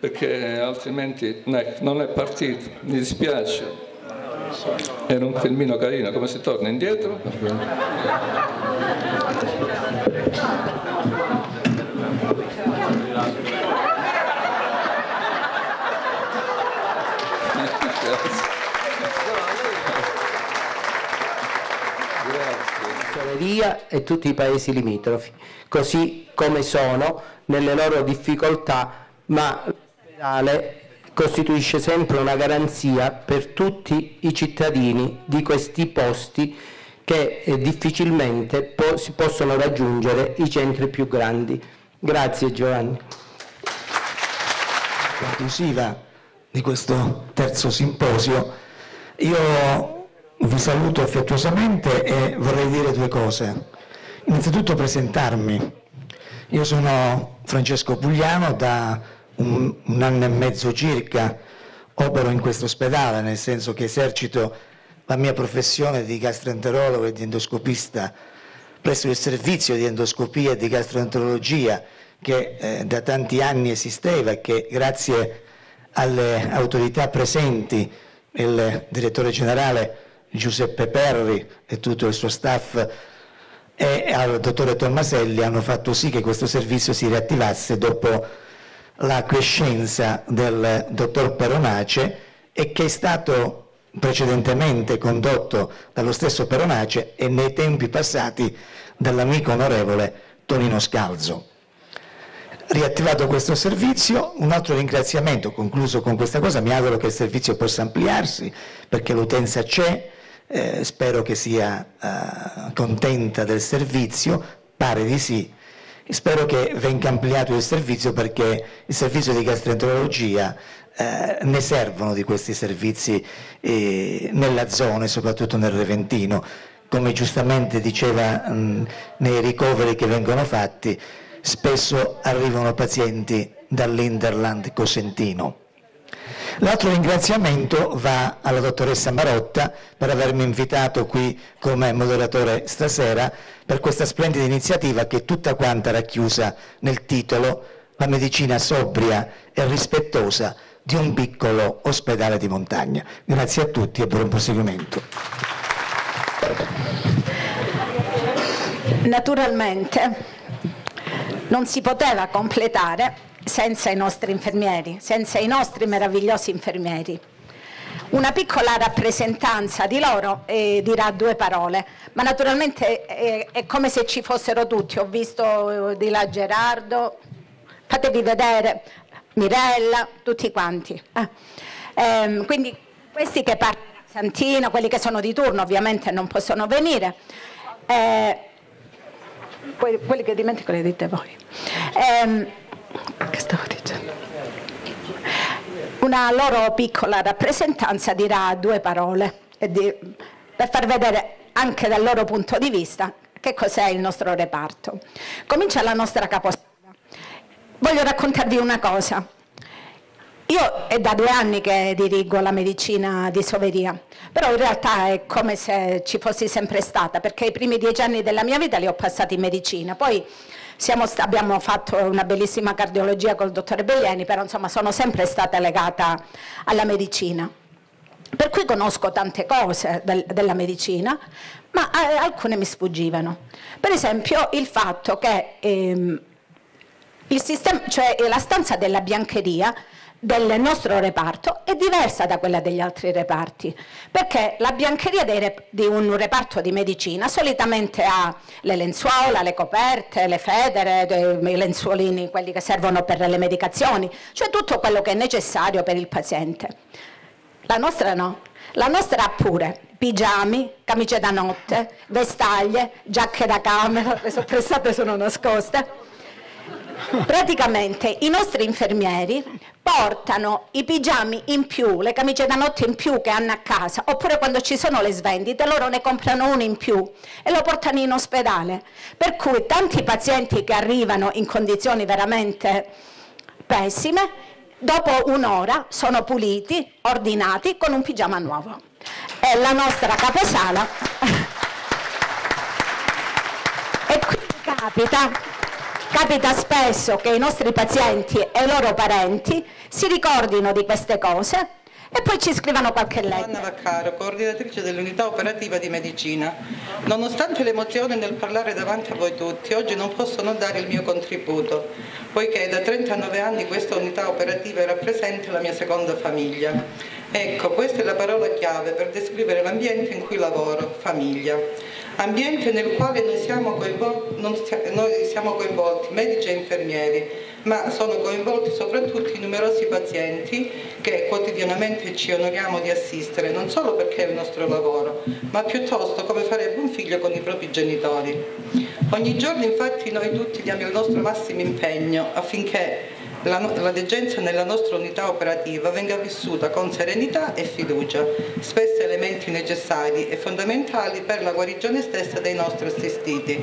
perché altrimenti non è partito, mi dispiace. Era un filmino carino, come si torna indietro? Grazie. e tutti i paesi limitrofi, così come sono nelle loro difficoltà, ma L'ospedale costituisce sempre una garanzia per tutti i cittadini di questi posti che eh, difficilmente po si possono raggiungere i centri più grandi. Grazie Giovanni. Conclusiva di questo terzo simposio, io vi saluto affettuosamente e vorrei dire due cose. Innanzitutto presentarmi. Io sono Francesco Pugliano da un, un anno e mezzo circa opero in questo ospedale, nel senso che esercito la mia professione di gastroenterologo e di endoscopista presso il servizio di endoscopia e di gastroenterologia che eh, da tanti anni esisteva e che grazie alle autorità presenti, il direttore generale Giuseppe Perri e tutto il suo staff e al dottore Tommaselli hanno fatto sì che questo servizio si riattivasse dopo la quiescenza del dottor Peronace e che è stato precedentemente condotto dallo stesso Peronace e nei tempi passati dall'amico onorevole Tonino Scalzo. Riattivato questo servizio, un altro ringraziamento, concluso con questa cosa, mi auguro che il servizio possa ampliarsi perché l'utenza c'è, eh, spero che sia eh, contenta del servizio, pare di sì, spero che venga ampliato il servizio perché il servizio di gastroenterologia eh, ne servono di questi servizi eh, nella zona e soprattutto nel Reventino. Come giustamente diceva mh, nei ricoveri che vengono fatti, spesso arrivano pazienti dall'Interland Cosentino. L'altro ringraziamento va alla dottoressa Marotta per avermi invitato qui come moderatore stasera per questa splendida iniziativa che è tutta quanta racchiusa nel titolo La medicina sobria e rispettosa di un piccolo ospedale di montagna. Grazie a tutti e buon proseguimento. Naturalmente non si poteva completare senza i nostri infermieri, senza i nostri meravigliosi infermieri. Una piccola rappresentanza di loro eh, dirà due parole, ma naturalmente è, è, come se ci fossero tutti. Ho visto eh, di là Gerardo, fatevi vedere, Mirella, tutti quanti. Eh. Ehm, quindi questi che parlano Santino, quelli che sono di turno ovviamente non possono venire. Eh, quelli che dimentico le dite voi. Ehm, che stavo dicendo? Una loro piccola rappresentanza dirà due parole di, per far vedere anche dal loro punto di vista che cos'è il nostro reparto. Comincia la nostra capostrada. Voglio raccontarvi una cosa. Io è da due anni che dirigo la medicina di Soveria, però in realtà è come se ci fossi sempre stata, perché i primi dieci anni della mia vita li ho passati in medicina, poi abbiamo fatto una bellissima cardiologia col dottore Bellieni, però insomma sono sempre stata legata alla medicina. Per cui conosco tante cose del, della medicina, ma eh, alcune mi sfuggivano. Per esempio il fatto che ehm, il sistema, cioè la stanza della biancheria del nostro reparto è diversa da quella degli altri reparti, perché la biancheria rep di un reparto di medicina solitamente ha le lenzuola, le coperte, le federe, i lenzuolini, quelli che servono per le medicazioni, cioè tutto quello che è necessario per il paziente. La nostra no, la nostra ha pure pigiami, camicie da notte, vestaglie, giacche da camera, le soppressate sono nascoste praticamente i nostri infermieri portano i pigiami in più, le camicie da notte in più che hanno a casa, oppure quando ci sono le svendite loro ne comprano uno in più e lo portano in ospedale. Per cui tanti pazienti che arrivano in condizioni veramente pessime, dopo un'ora sono puliti, ordinati con un pigiama nuovo. È la nostra caposala. e qui capita Capita spesso che i nostri pazienti e i loro parenti si ricordino di queste cose e poi ci scrivano qualche lettera. Anna Vaccaro, coordinatrice dell'unità operativa di medicina. Nonostante l'emozione nel parlare davanti a voi tutti, oggi non posso non dare il mio contributo, poiché da 39 anni questa unità operativa rappresenta la mia seconda famiglia. Ecco, questa è la parola chiave per descrivere l'ambiente in cui lavoro, famiglia ambiente nel quale noi siamo, noi siamo coinvolti, medici e infermieri, ma sono coinvolti soprattutto i numerosi pazienti che quotidianamente ci onoriamo di assistere, non solo perché è il nostro lavoro, ma piuttosto come farebbe un figlio con i propri genitori. Ogni giorno infatti noi tutti diamo il nostro massimo impegno affinché la, la degenza nella nostra unità operativa venga vissuta con serenità e fiducia, spesso elementi necessari e fondamentali per la guarigione stessa dei nostri assistiti.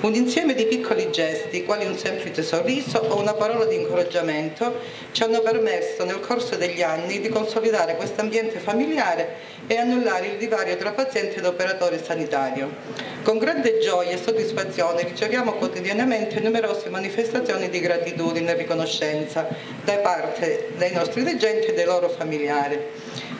Un insieme di piccoli gesti, quali un semplice sorriso o una parola di incoraggiamento, ci hanno permesso nel corso degli anni di consolidare questo ambiente familiare e annullare il divario tra paziente ed operatore sanitario. Con grande gioia e soddisfazione riceviamo quotidianamente numerose manifestazioni di gratitudine e riconoscenza da parte dei nostri leggenti e dei loro familiari.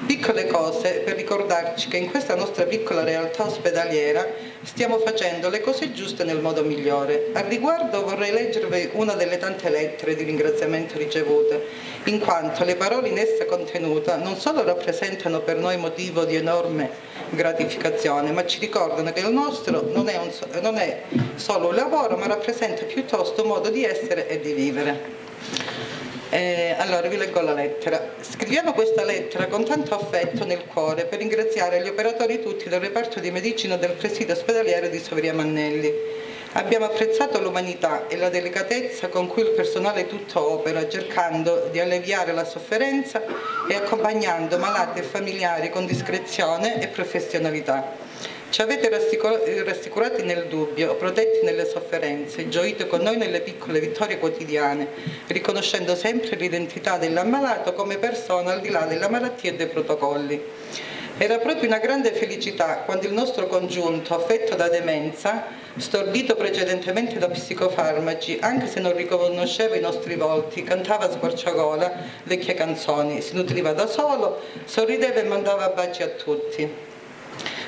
Piccole cose per ricordarci che in questa nostra piccola realtà ospedaliera stiamo facendo le cose giuste nel modo migliore. Al riguardo vorrei leggervi una delle tante lettere di ringraziamento ricevute, in quanto le parole in essa contenute non solo rappresentano per noi motivo di enorme gratificazione, ma ci ricordano che il nostro non è, un, non è solo un lavoro, ma rappresenta piuttosto un modo di essere e di vivere. Eh, allora vi leggo la lettera. Scriviamo questa lettera con tanto affetto nel cuore per ringraziare gli operatori tutti del reparto di medicina del presidio ospedaliero di Sovria Mannelli. Abbiamo apprezzato l'umanità e la delicatezza con cui il personale tutto opera, cercando di alleviare la sofferenza e accompagnando malati e familiari con discrezione e professionalità. Ci avete rassicurati nel dubbio, protetti nelle sofferenze, gioito con noi nelle piccole vittorie quotidiane, riconoscendo sempre l'identità dell'ammalato come persona al di là della malattia e dei protocolli. Era proprio una grande felicità quando il nostro congiunto, affetto da demenza, stordito precedentemente da psicofarmaci, anche se non riconosceva i nostri volti, cantava a squarciagola vecchie canzoni, si nutriva da solo, sorrideva e mandava baci a tutti.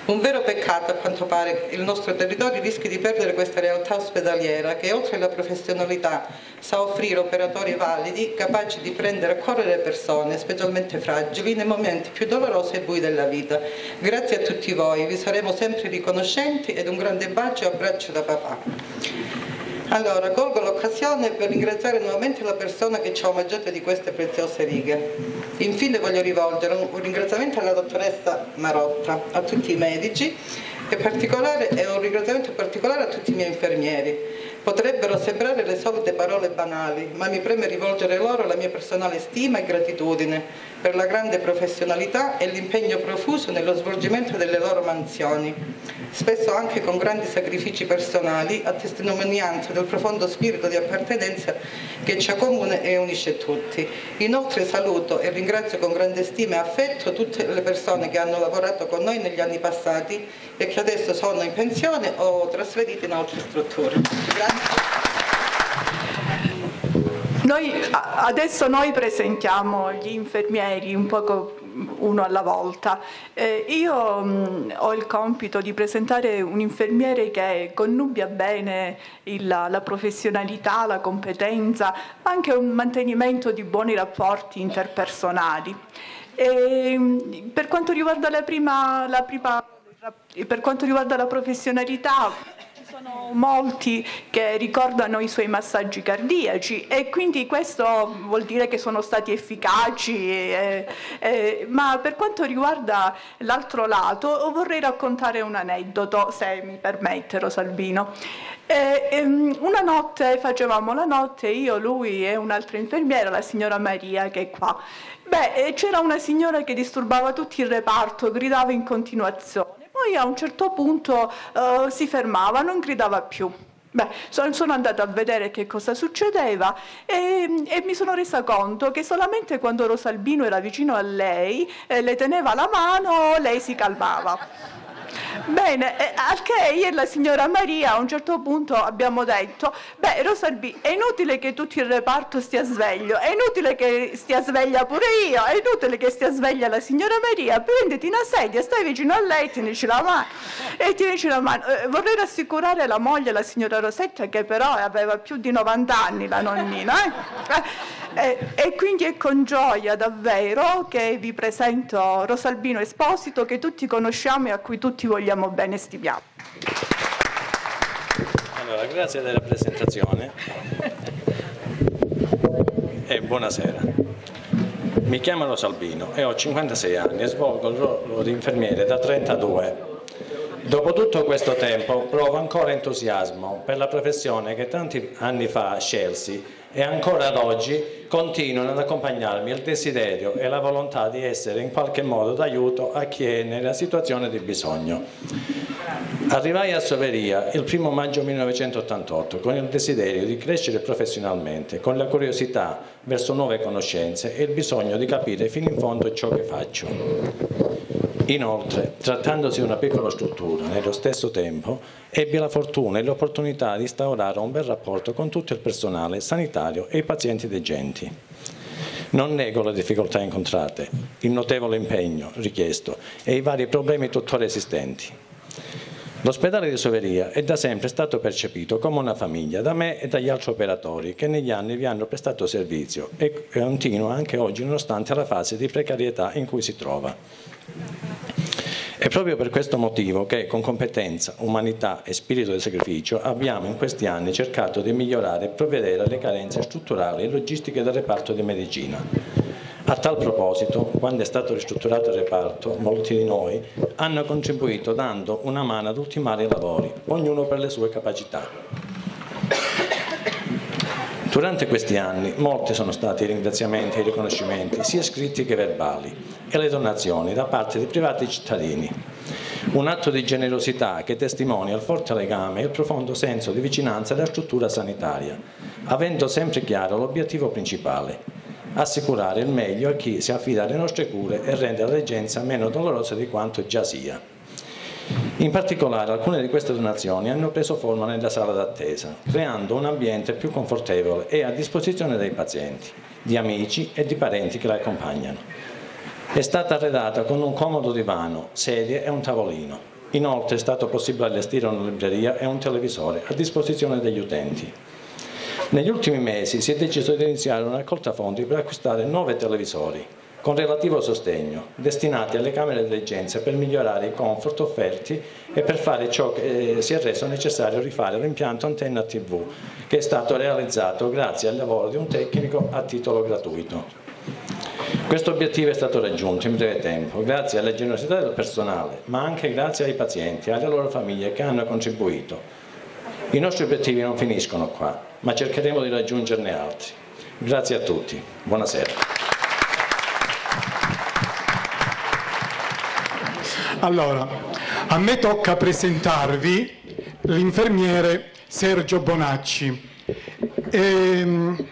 Un vero peccato a quanto pare il nostro territorio rischi di perdere questa realtà ospedaliera che oltre alla professionalità sa offrire operatori validi capaci di prendere a cuore le persone, specialmente fragili, nei momenti più dolorosi e bui della vita. Grazie a tutti voi, vi saremo sempre riconoscenti ed un grande bacio e abbraccio da papà. Allora, colgo l'occasione per ringraziare nuovamente la persona che ci ha omaggiato di queste preziose righe. Infine voglio rivolgere un ringraziamento alla dottoressa Marotta, a tutti i medici e, e un ringraziamento particolare a tutti i miei infermieri Potrebbero sembrare le solite parole banali, ma mi preme rivolgere loro la mia personale stima e gratitudine per la grande professionalità e l'impegno profuso nello svolgimento delle loro mansioni, spesso anche con grandi sacrifici personali, a testimonianza del profondo spirito di appartenenza che ci accomuna e unisce tutti. Inoltre saluto e ringrazio con grande stima e affetto tutte le persone che hanno lavorato con noi negli anni passati e che adesso sono in pensione o trasferite in altre strutture. Grazie. Noi, adesso noi presentiamo gli infermieri un poco uno alla volta. Eh, io mh, ho il compito di presentare un infermiere che connubia bene il, la professionalità, la competenza, ma anche un mantenimento di buoni rapporti interpersonali. E, per quanto riguarda la prima, la prima per quanto riguarda la professionalità, sono molti che ricordano i suoi massaggi cardiaci e quindi questo vuol dire che sono stati efficaci, eh, eh, ma per quanto riguarda l'altro lato vorrei raccontare un aneddoto, se mi permette Rosalbino. Eh, ehm, una notte facevamo la notte, io, lui e un'altra infermiera, la signora Maria che è qua. Beh, c'era una signora che disturbava tutto il reparto, gridava in continuazione. Poi a un certo punto uh, si fermava, non gridava più. Beh, sono andata a vedere che cosa succedeva e, e, mi sono resa conto che solamente quando Rosalbino era vicino a lei, eh, le teneva la mano, lei si calmava. Bene, eh, al che io e la signora Maria a un certo punto abbiamo detto, beh Rosalbi, è inutile che tutto il reparto stia sveglio, è inutile che stia sveglia pure io, è inutile che stia sveglia la signora Maria, prenditi una sedia, stai vicino a lei, tienici la mano e tienici la mano. Eh, vorrei rassicurare la moglie, la signora Rosetta, che però aveva più di 90 anni, la nonnina. Eh? Eh, e quindi è con gioia davvero che vi presento Rosalbino Esposito, che tutti conosciamo e a cui tutti vogliamo bene e stimiamo. Allora, grazie della presentazione e buonasera. Mi chiamo Rosalbino e ho 56 anni e svolgo il ruolo di infermiere da 32. Dopo tutto questo tempo provo ancora entusiasmo per la professione che tanti anni fa scelsi e ancora ad oggi continuano ad accompagnarmi il desiderio e la volontà di essere in qualche modo d'aiuto a chi è nella situazione di bisogno. Arrivai a Soveria il primo maggio 1988 con il desiderio di crescere professionalmente, con la curiosità verso nuove conoscenze e il bisogno di capire fino in fondo ciò che faccio. Inoltre, trattandosi di una piccola struttura, nello stesso tempo ebbi la fortuna e l'opportunità di instaurare un bel rapporto con tutto il personale sanitario e i pazienti degenti. Non nego le difficoltà incontrate, il notevole impegno richiesto e i vari problemi tuttora esistenti. L'ospedale di Soveria è da sempre stato percepito come una famiglia da me e dagli altri operatori che negli anni vi hanno prestato servizio e continua anche oggi nonostante la fase di precarietà in cui si trova. È proprio per questo motivo che con competenza, umanità e spirito di sacrificio abbiamo in questi anni cercato di migliorare e provvedere alle carenze strutturali e logistiche del reparto di medicina. A tal proposito, quando è stato ristrutturato il reparto, molti di noi hanno contribuito dando una mano ad ultimare i lavori, ognuno per le sue capacità. Durante questi anni molti sono stati i ringraziamenti e i riconoscimenti, sia scritti che verbali, e le donazioni da parte di privati cittadini. Un atto di generosità che testimonia il forte legame e il profondo senso di vicinanza della struttura sanitaria, avendo sempre chiaro l'obiettivo principale, assicurare il meglio a chi si affida alle nostre cure e rendere la reggenza meno dolorosa di quanto già sia. In particolare alcune di queste donazioni hanno preso forma nella sala d'attesa, creando un ambiente più confortevole e a disposizione dei pazienti, di amici e di parenti che la accompagnano. È stata arredata con un comodo divano, sedie e un tavolino. Inoltre è stato possibile allestire una libreria e un televisore a disposizione degli utenti. Negli ultimi mesi si è deciso di iniziare una raccolta fondi per acquistare nove televisori, con relativo sostegno, destinati alle camere di leggenza per migliorare i comfort offerti e per fare ciò che eh, si è reso necessario rifare l'impianto antenna TV, che è stato realizzato grazie al lavoro di un tecnico a titolo gratuito. Questo obiettivo è stato raggiunto in breve tempo, grazie alla generosità del personale, ma anche grazie ai pazienti e alle loro famiglie che hanno contribuito. I nostri obiettivi non finiscono qua, ma cercheremo di raggiungerne altri. Grazie a tutti. Buonasera. Allora, a me tocca presentarvi l'infermiere Sergio Bonacci. E, ehm,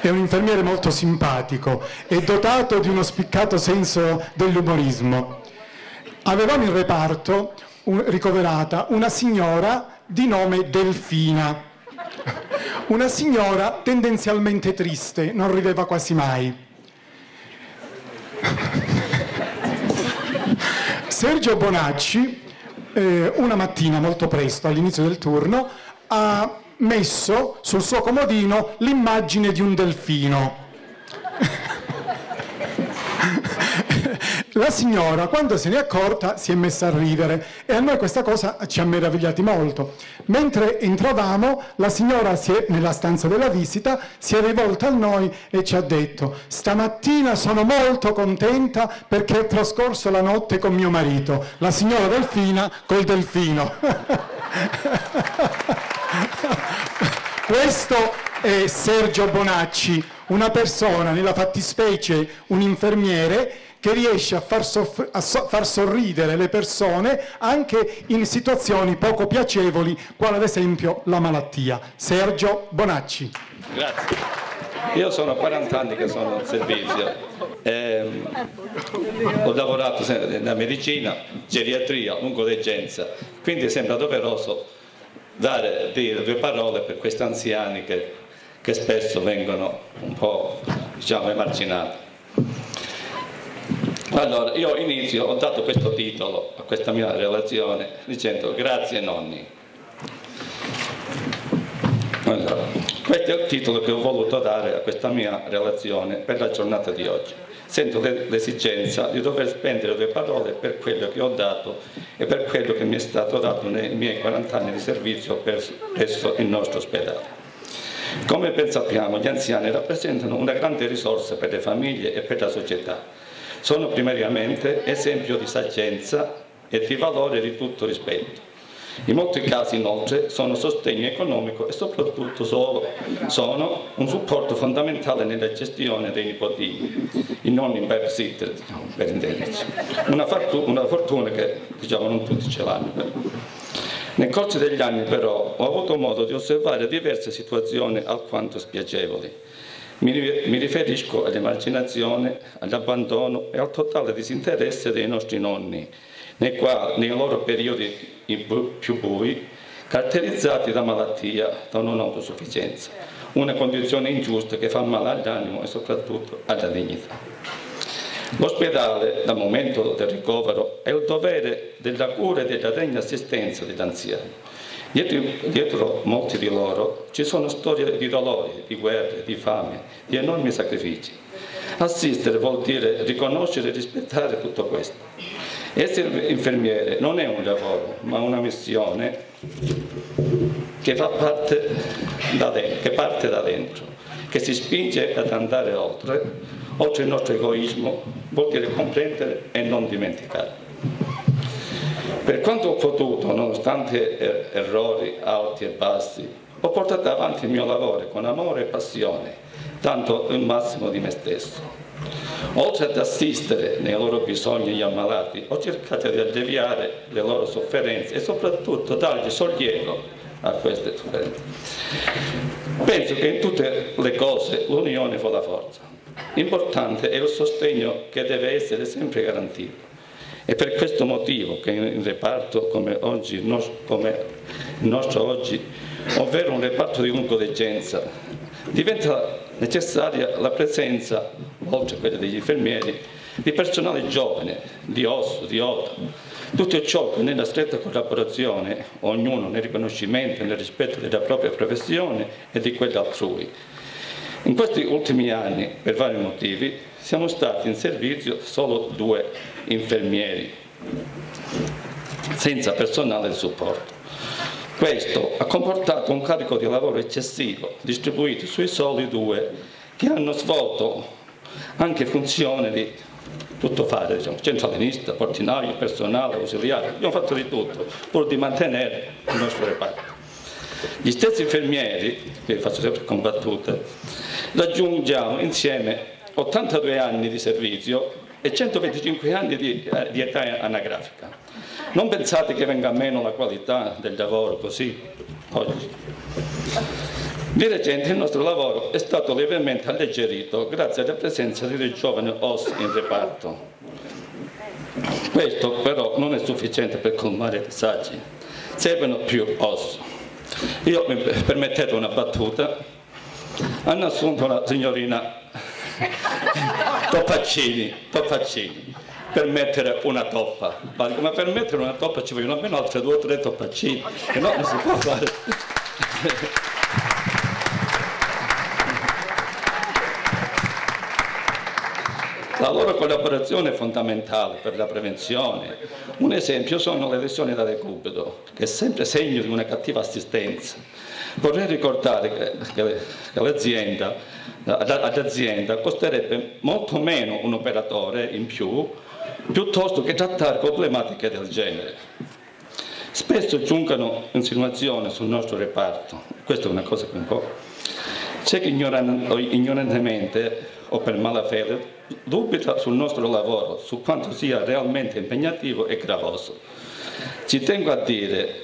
è un infermiere molto simpatico e dotato di uno spiccato senso dell'umorismo. Avevamo in reparto un, ricoverata una signora di nome Delfina, una signora tendenzialmente triste, non rideva quasi mai. Sergio Bonacci eh, una mattina molto presto all'inizio del turno ha messo sul suo comodino l'immagine di un delfino. La signora, quando se ne è accorta, si è messa a ridere e a noi questa cosa ci ha meravigliati molto. Mentre entravamo, la signora è, nella stanza della visita si è rivolta a noi e ci ha detto stamattina sono molto contenta perché ho trascorso la notte con mio marito, la signora Delfina col delfino. Questo è Sergio Bonacci, una persona, nella fattispecie un infermiere, che riesce a far, a so far, sorridere le persone anche in situazioni poco piacevoli, quale ad esempio la malattia. Sergio Bonacci. Grazie. Io sono 40 anni che sono in servizio, eh, ho lavorato nella medicina, geriatria, lungodegenza, quindi sembra doveroso dare, dire due parole per questi anziani che, che spesso vengono un po' diciamo, emarginati. Allora, io inizio, ho dato questo titolo a questa mia relazione dicendo grazie nonni. Allora, questo è il titolo che ho voluto dare a questa mia relazione per la giornata di oggi. Sento l'esigenza di dover spendere due parole per quello che ho dato e per quello che mi è stato dato nei miei 40 anni di servizio presso il nostro ospedale. Come ben sappiamo, gli anziani rappresentano una grande risorsa per le famiglie e per la società sono primariamente esempio di saggezza e di valore di tutto rispetto. In molti casi inoltre sono sostegno economico e soprattutto sono un supporto fondamentale nella gestione dei nipotini, i nonni babysitter diciamo, per intenderci. Una, una, fortuna che diciamo, non tutti ce l'hanno. Nel corso degli anni però ho avuto modo di osservare diverse situazioni alquanto spiacevoli. Mi, riferisco all'emarginazione, all'abbandono e al totale disinteresse dei nostri nonni, nei, quali, nei loro periodi più bui, caratterizzati da malattia, da non autosufficienza, una condizione ingiusta che fa male all'animo e soprattutto alla dignità. L'ospedale, dal momento del ricovero, è il dovere della cura e della degna assistenza degli anziani. Dietro, dietro, molti di loro ci sono storie di dolori, di guerre, di fame, di enormi sacrifici. Assistere vuol dire riconoscere e rispettare tutto questo. Essere infermiere non è un lavoro, ma una missione che, parte da dentro, che parte da dentro, che si spinge ad andare oltre oltre il nostro egoismo, vuol dire comprendere e non dimenticare. Per quanto ho potuto, nonostante er errori alti e bassi, ho portato avanti il mio lavoro con amore e passione, dando il massimo di me stesso. Oltre ad assistere nei loro bisogni gli ammalati, ho cercato di alleviare le loro sofferenze e soprattutto dargli sollievo a queste sofferenze. Penso che in tutte le cose l'unione fa la forza. Importante è il sostegno che deve essere sempre garantito. È per questo motivo che in reparto come, oggi, come il nostro oggi, ovvero un reparto di lungodegenza, diventa necessaria la presenza, oltre a quella degli infermieri, di personale giovane, di osso, di oto, tutto ciò che nella stretta collaborazione, ognuno nel riconoscimento e nel rispetto della propria professione e di quella altrui, in questi ultimi anni, per vari motivi, siamo stati in servizio solo due infermieri, senza personale di supporto. Questo ha comportato un carico di lavoro eccessivo, distribuito sui soli due, che hanno svolto anche funzioni di tutto fare, diciamo, centralinista, portinaio, personale, ausiliare, abbiamo fatto di tutto, pur di mantenere il nostro reparto. Gli stessi infermieri, che faccio sempre combattute, raggiungiamo insieme 82 anni di servizio e 125 anni di, eh, di età anagrafica. Non pensate che venga meno la qualità del lavoro così oggi. Di recente il nostro lavoro è stato lievemente alleggerito grazie alla presenza di dei giovani OS in reparto. Questo però non è sufficiente per colmare i disagi, servono più OS. Io mi permettete una battuta, hanno assunto la signorina Toppaccini, Toppaccini per mettere una toppa, ma per mettere una toppa ci vogliono almeno altre due o tre toppaccini, che no non si può fare. La loro collaborazione è fondamentale per la prevenzione. Un esempio sono le lesioni da recupero, che è sempre segno di una cattiva assistenza. Vorrei ricordare che, l'azienda, all'azienda costerebbe molto meno un operatore in più piuttosto che trattare problematiche del genere. Spesso giungono insinuazioni sul nostro reparto, questa è una cosa che un po'... C'è chi ignorantemente o per malafede dubita sul nostro lavoro, su quanto sia realmente impegnativo e gravoso. Ci tengo a dire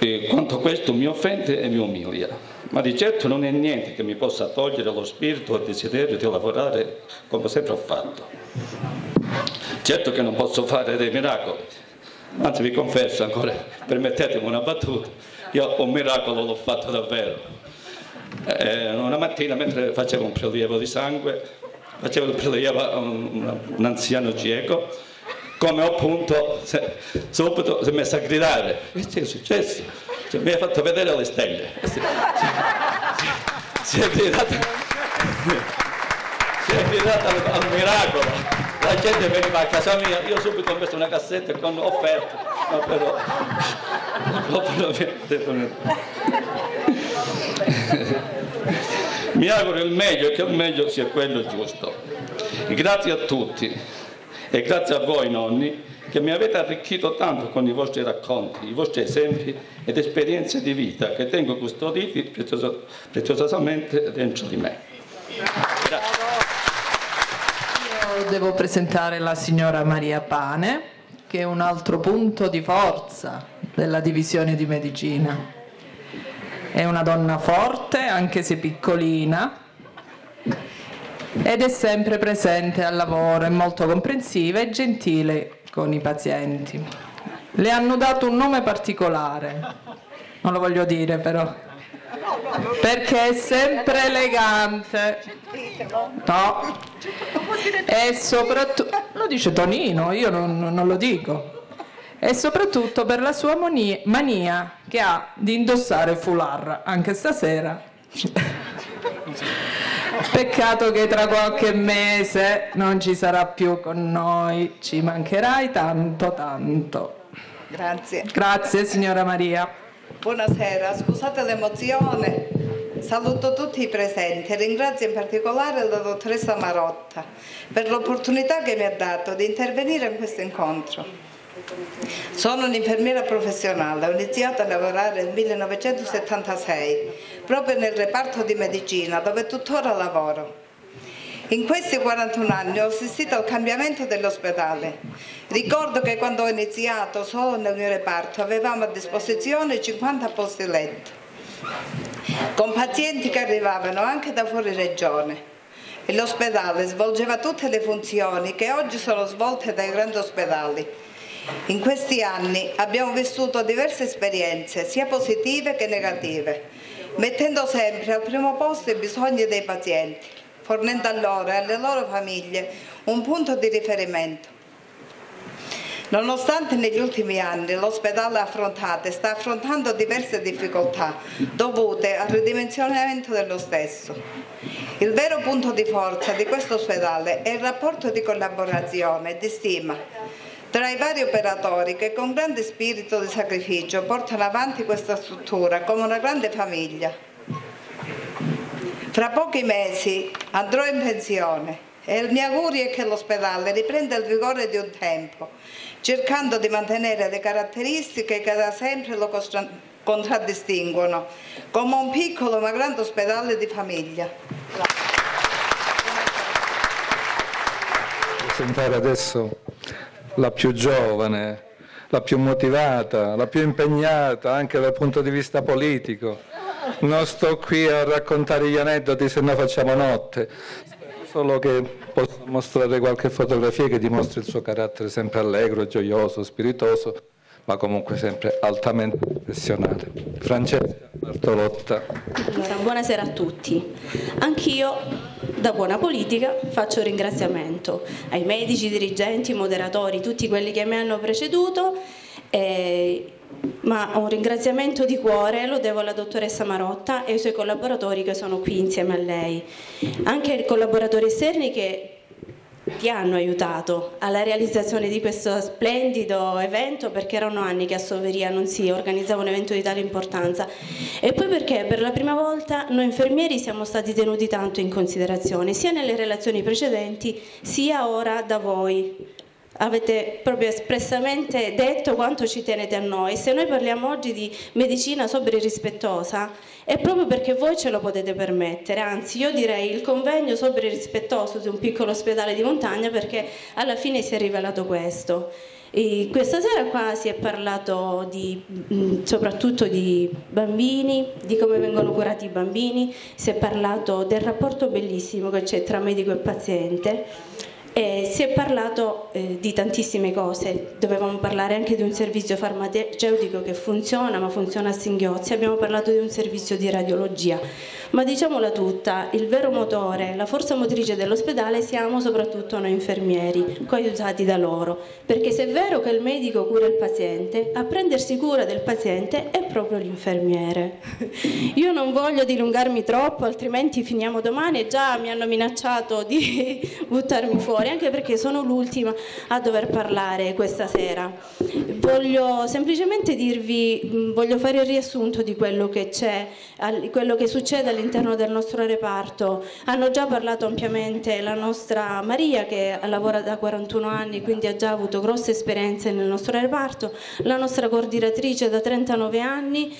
eh, quanto questo mi offende e mi umilia, ma di certo non è niente che mi possa togliere lo spirito e il desiderio di lavorare come sempre ho fatto. Certo che non posso fare dei miracoli, anzi vi confesso ancora, permettetemi una battuta, io un miracolo l'ho fatto davvero. Eh, una mattina mentre facevo un prelievo di sangue facevo il prelievo a un, un anziano cieco, come appunto se, subito si è messo a gridare, che è successo? Cioè, mi ha fatto vedere le stelle. Si, si, si è gridato, si è gridato al, al, miracolo. La gente veniva a casa mia, io subito ho messo una cassetta con offerte, ma però mi auguro il meglio che il meglio sia quello giusto. Grazie a tutti E grazie a voi nonni che mi avete arricchito tanto con i vostri racconti, i vostri esempi ed esperienze di vita che tengo custoditi preziosamente dentro di me. Grazie. Io devo presentare la signora Maria Pane, che è un altro punto di forza della divisione di medicina. È una donna forte, anche se piccolina, ed è sempre presente al lavoro, è molto comprensiva e gentile con i pazienti. Le hanno dato un nome particolare, non lo voglio dire però, perché è sempre elegante. No. E soprattutto, lo dice Tonino, io non, non lo dico. E soprattutto per la sua mania che ha di indossare foulard, anche stasera. Peccato che tra qualche mese non ci sarà più con noi, ci mancherai tanto tanto. Grazie. Grazie signora Maria. Buonasera, scusate l'emozione. Saluto tutti i presenti e ringrazio in particolare la dottoressa Marotta per l'opportunità che mi ha dato di intervenire in questo incontro. Sono un'infermiera professionale, ho iniziato a lavorare nel 1976, proprio nel reparto di medicina, dove tuttora lavoro. In questi 41 anni ho assistito al cambiamento dell'ospedale. Ricordo che quando ho iniziato solo nel mio reparto avevamo a disposizione 50 posti letto, con pazienti che arrivavano anche da fuori regione. L'ospedale svolgeva tutte le funzioni che oggi sono svolte dai grandi ospedali in questi anni abbiamo vissuto diverse esperienze, sia positive che negative, mettendo sempre al primo posto i bisogni dei pazienti, fornendo a loro e alle loro famiglie un punto di riferimento. Nonostante negli ultimi anni l'ospedale ha sta affrontando diverse difficoltà dovute al ridimensionamento dello stesso, il vero punto di forza di questo ospedale è il rapporto di collaborazione e di stima tra i vari operatori che con grande spirito di sacrificio portano avanti questa struttura come una grande famiglia. Fra pochi mesi andrò in pensione e il mio augurio è che l'ospedale riprenda il vigore di un tempo, cercando di mantenere le caratteristiche che da sempre lo contraddistinguono, come un piccolo ma grande ospedale di famiglia. Presentare adesso la più giovane, la più motivata, la più impegnata anche dal punto di vista politico. Non sto qui a raccontare gli aneddoti se no facciamo notte, solo che posso mostrare qualche fotografia che dimostri il suo carattere sempre allegro, gioioso, spiritoso, ma comunque sempre altamente professionale. Francesca Bartolotta. Buonasera a tutti. Anch'io da buona politica faccio un ringraziamento ai medici, dirigenti, moderatori, tutti quelli che mi hanno preceduto, eh, ma un ringraziamento di cuore lo devo alla dottoressa Marotta e ai suoi collaboratori che sono qui insieme a lei, anche ai collaboratori esterni che ti hanno aiutato alla realizzazione di questo splendido evento perché erano anni che a Soveria non si organizzava un evento di tale importanza. E poi perché per la prima volta noi infermieri siamo stati tenuti tanto in considerazione sia nelle relazioni precedenti sia ora da voi avete proprio espressamente detto quanto ci tenete a noi. Se noi parliamo oggi di medicina sobria e rispettosa è proprio perché voi ce lo potete permettere, anzi io direi il convegno sobrio e rispettoso di un piccolo ospedale di montagna perché alla fine si è rivelato questo. E questa sera qua si è parlato di, soprattutto di bambini, di come vengono curati i bambini, si è parlato del rapporto bellissimo che c'è tra medico e paziente eh, si è parlato eh, di tantissime cose, dovevamo parlare anche di un servizio farmaceutico che funziona, ma funziona a singhiozzi, abbiamo parlato di un servizio di radiologia, ma diciamola tutta, il vero motore, la forza motrice dell'ospedale siamo soprattutto noi infermieri, coaiutati da loro, perché se è vero che il medico cura il paziente, a prendersi cura del paziente è proprio l'infermiere. Io non voglio dilungarmi troppo, altrimenti finiamo domani e già mi hanno minacciato di buttarmi fuori anche perché sono l'ultima a dover parlare questa sera. Voglio semplicemente dirvi, voglio fare il riassunto di quello che c'è, quello che succede all'interno all'interno del nostro reparto. Hanno già parlato ampiamente la nostra Maria che lavora da 41 anni, quindi ha già avuto grosse esperienze nel nostro reparto, la nostra coordinatrice da 39 anni,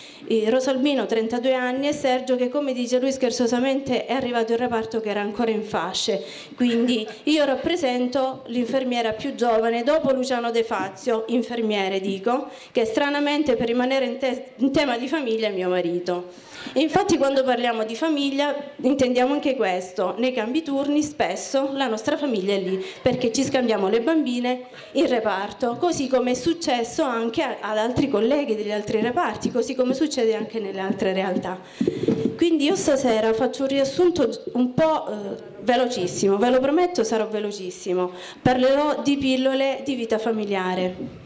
Rosalbino 32 anni e Sergio che come dice lui scherzosamente è arrivato in reparto che era ancora in fasce. Quindi io rappresento l'infermiera più giovane dopo Luciano De Fazio, infermiere dico, che stranamente per rimanere in, te in tema di famiglia è mio marito. Infatti quando parliamo di famiglia intendiamo anche questo, nei cambi turni spesso la nostra famiglia è lì perché ci scambiamo le bambine in reparto, così come è successo anche ad altri colleghi degli altri reparti, così come succede anche nelle altre realtà. Quindi io stasera faccio un riassunto un po' eh, velocissimo, ve lo prometto sarò velocissimo, parlerò di pillole di vita familiare.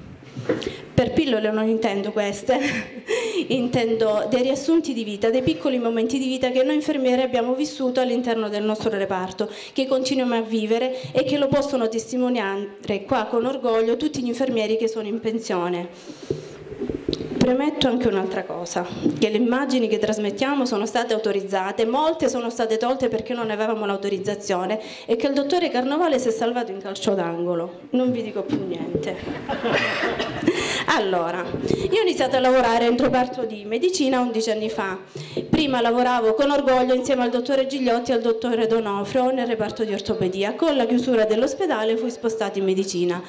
Per pillole non intendo queste, intendo dei riassunti di vita, dei piccoli momenti di vita che noi infermieri abbiamo vissuto all'interno del nostro reparto, che continuiamo a vivere e che lo possono testimoniare qua con orgoglio tutti gli infermieri che sono in pensione. Premetto anche un'altra cosa, che le immagini che trasmettiamo sono state autorizzate, molte sono state tolte perché non avevamo l'autorizzazione e che il dottore Carnovale si è salvato in calcio d'angolo. Non vi dico più niente. Allora, io ho iniziato a lavorare in reparto di medicina 11 anni fa. Prima lavoravo con orgoglio insieme al dottore Gigliotti e al dottore Donofrio nel reparto di ortopedia. Con la chiusura dell'ospedale fui spostata in medicina.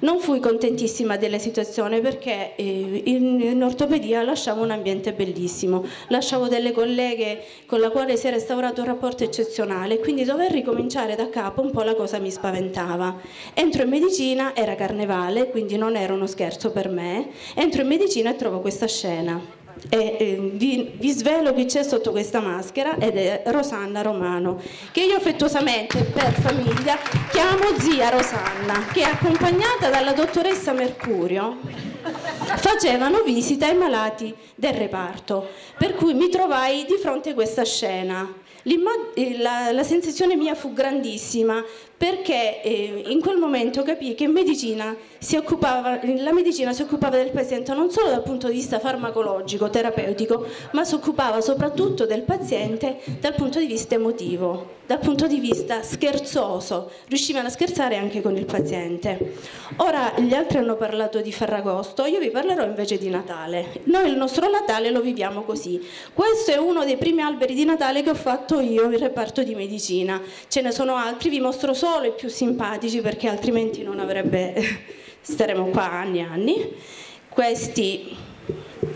Non fui contentissima della situazione perché eh, in, in ortopedia lasciavo un ambiente bellissimo, lasciavo delle colleghe con la quale si è restaurato un rapporto eccezionale, quindi dover ricominciare da capo un po' la cosa mi spaventava. Entro in medicina, era carnevale, quindi non era uno scherzo per me, entro in medicina e trovo questa scena. E, eh, vi, vi, svelo chi c'è sotto questa maschera ed è Rosanna Romano che io affettuosamente per famiglia chiamo zia Rosanna che accompagnata dalla dottoressa Mercurio facevano visita ai malati del reparto, per cui mi trovai di fronte a questa scena. La, la, sensazione mia fu grandissima perché eh, in quel momento capii che medicina occupava, la medicina si occupava del paziente non solo dal punto di vista farmacologico, terapeutico, ma si occupava soprattutto del paziente dal punto di vista emotivo, dal punto di vista scherzoso, riuscivano a scherzare anche con il paziente. Ora gli altri hanno parlato di Ferragosto, io vi parlerò invece di Natale. Noi il nostro Natale lo viviamo così. Questo è uno dei primi alberi di Natale che ho fatto io in reparto di medicina. Ce ne sono altri, vi mostro solo i più simpatici perché altrimenti non avrebbe, staremo qua anni e anni. Questi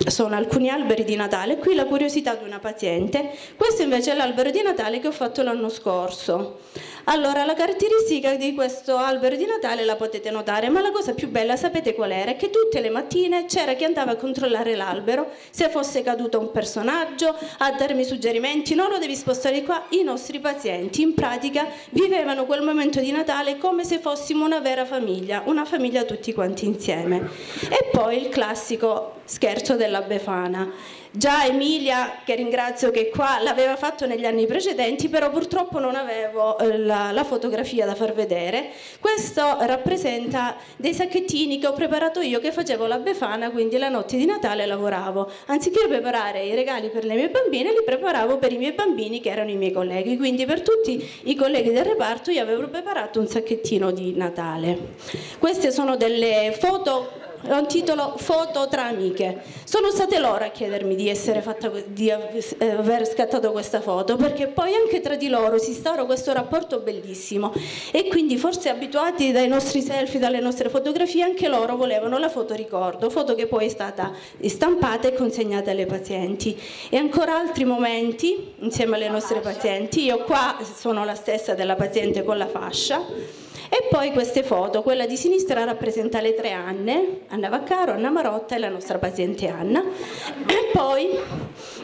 sono alcuni alberi di Natale, qui la curiosità di una paziente, questo invece è l'albero di Natale che ho fatto l'anno scorso. Allora, la caratteristica di questo albero di Natale la potete notare, ma la cosa più bella sapete qual era? Che tutte le mattine c'era chi andava a controllare l'albero, se fosse caduto un personaggio, a darmi suggerimenti, no lo devi spostare qua, i nostri pazienti in pratica vivevano quel momento di Natale come se fossimo una vera famiglia, una famiglia tutti quanti insieme. E poi il classico scherzo della Befana Già Emilia, che ringrazio che qua, l'aveva fatto negli anni precedenti, però purtroppo non avevo eh, la, la, fotografia da far vedere. Questo rappresenta dei sacchettini che ho preparato io, che facevo la befana, quindi la notte di Natale lavoravo. Anziché preparare i regali per le mie bambine, li preparavo per i miei bambini, che erano i miei colleghi. Quindi per tutti i colleghi del reparto io avevo preparato un sacchettino di Natale. Queste sono delle foto ha un titolo Foto tra amiche. Sono state loro a chiedermi di, fatta, di eh, aver scattato questa foto perché poi anche tra di loro si instaura questo rapporto bellissimo e quindi forse abituati dai nostri selfie, dalle nostre fotografie, anche loro volevano la foto ricordo, foto che poi è stata stampata e consegnata alle pazienti. E ancora altri momenti insieme alle nostre pazienti, io qua sono la stessa della paziente con la fascia e poi queste foto, quella di sinistra rappresenta le tre Anne, Anna Vaccaro, Anna Marotta e la nostra paziente Anna. E poi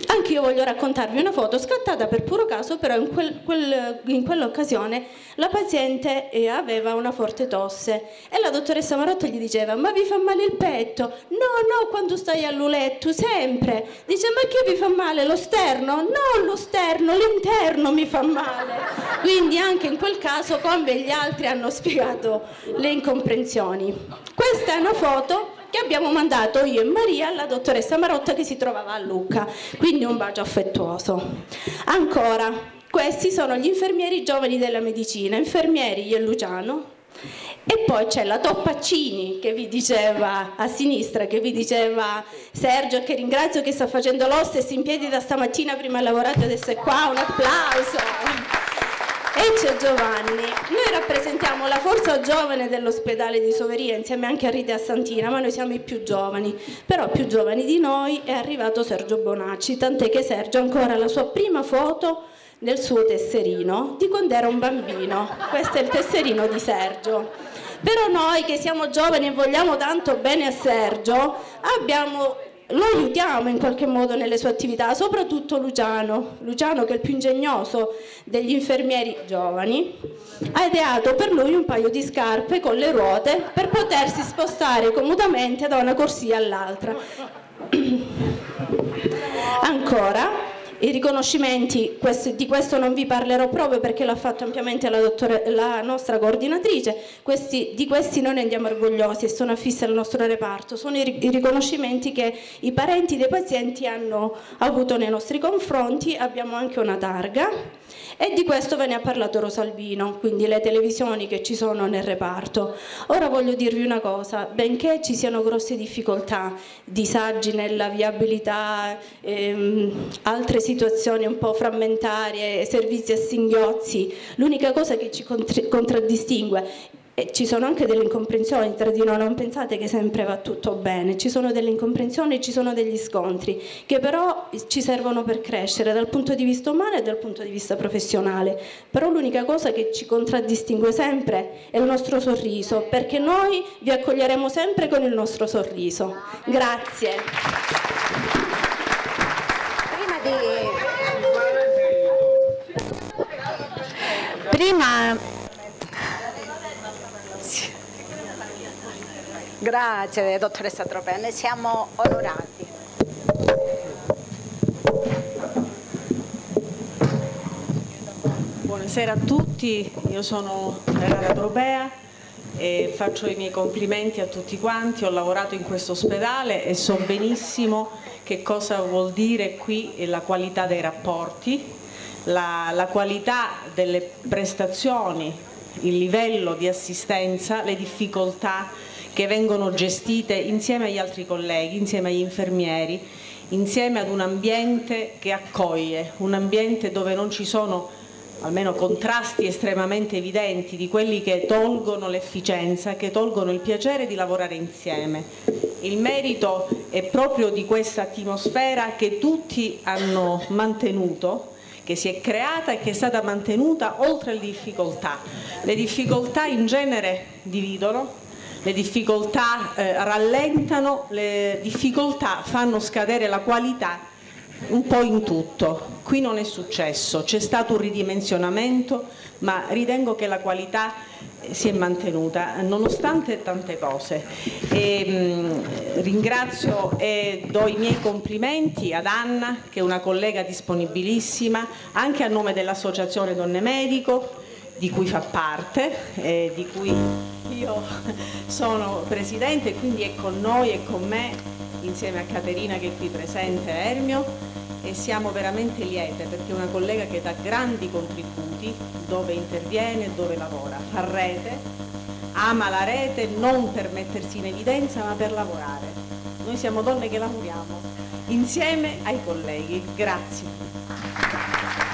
anche io voglio raccontarvi una foto scattata per puro caso, però in, quel, quel, in quell'occasione la paziente eh, aveva una forte tosse e la dottoressa Marotta gli diceva ma vi fa male il petto? No, no, quando stai a luletto, sempre. Dice ma che vi fa male? Lo sterno? No, lo sterno, l'interno mi fa male. Quindi anche in quel caso come gli altri hanno spiegato le incomprensioni. Questa è una foto che abbiamo mandato io e Maria alla dottoressa Marotta che si trovava a Lucca, quindi un bacio affettuoso. Ancora, questi sono gli infermieri giovani della medicina, infermieri io e Luciano, e poi c'è la Toppaccini che vi diceva a sinistra, che vi diceva Sergio, che ringrazio che sta facendo l'hostess in piedi da stamattina, prima ha lavorato adesso è qua, un applauso. E c'è Giovanni. Noi rappresentiamo la forza giovane dell'ospedale di Soveria insieme anche a Rita e a Santina, ma noi siamo i più giovani. Però più giovani di noi è arrivato Sergio Bonacci, tant'è che Sergio ha ancora la sua prima foto nel suo tesserino di quando era un bambino. Questo è il tesserino di Sergio. Però noi che siamo giovani e vogliamo tanto bene a Sergio, abbiamo lo aiutiamo in qualche modo nelle sue attività, soprattutto Luciano, Luciano che è il più ingegnoso degli infermieri giovani, ha ideato per lui un paio di scarpe con le ruote per potersi spostare comodamente da una corsia all'altra. Ancora, i riconoscimenti, di questo non vi parlerò proprio perché l'ha fatto ampiamente la, dottore, la nostra coordinatrice, questi, di questi noi ne andiamo orgogliosi e sono affissi al nostro reparto, sono i, i riconoscimenti che i parenti dei pazienti hanno avuto nei nostri confronti, abbiamo anche una targa e di questo ve ne ha parlato Rosalvino, quindi le televisioni che ci sono nel reparto. Ora voglio dirvi una cosa, benché ci siano grosse difficoltà, disagi nella viabilità, ehm, altre situazioni un po' frammentarie, servizi a singhiozzi, l'unica cosa che ci contraddistingue e ci sono anche delle incomprensioni tra di noi, non pensate che sempre va tutto bene, ci sono delle incomprensioni, ci sono degli scontri che però ci servono per crescere dal punto di vista umano e dal punto di vista professionale, però l'unica cosa che ci contraddistingue sempre è il nostro sorriso, perché noi vi accoglieremo sempre con il nostro sorriso. Grazie. Prima di... Prima Grazie dottoressa Tropea, ne siamo onorati. Buonasera a tutti, io sono Renata Tropea e faccio i miei complimenti a tutti quanti, ho lavorato in questo ospedale e so benissimo che cosa vuol dire qui la qualità dei rapporti, la, la qualità delle prestazioni, il livello di assistenza, le difficoltà che vengono gestite insieme agli altri colleghi, insieme agli infermieri, insieme ad un ambiente che accoglie, un ambiente dove non ci sono almeno contrasti estremamente evidenti di quelli che tolgono l'efficienza, che tolgono il piacere di lavorare insieme. Il merito è proprio di questa atmosfera che tutti hanno mantenuto, che si è creata e che è stata mantenuta oltre le difficoltà. Le difficoltà in genere dividono, le difficoltà eh, rallentano, le difficoltà fanno scadere la qualità un po' in tutto. Qui non è successo, c'è stato un ridimensionamento, ma ritengo che la qualità eh, si è mantenuta nonostante tante cose. E, mh, mm, ringrazio e do i miei complimenti ad Anna, che è una collega disponibilissima, anche a nome dell'Associazione Donne Medico, di cui fa parte, eh, di cui io sono presidente e quindi è con noi e con me, insieme a Caterina che è qui presente, Ermio, e siamo veramente liete perché è una collega che dà grandi contributi dove interviene e dove lavora, fa rete, ama la rete non per mettersi in evidenza ma per lavorare. Noi siamo donne che lavoriamo insieme ai colleghi. Grazie.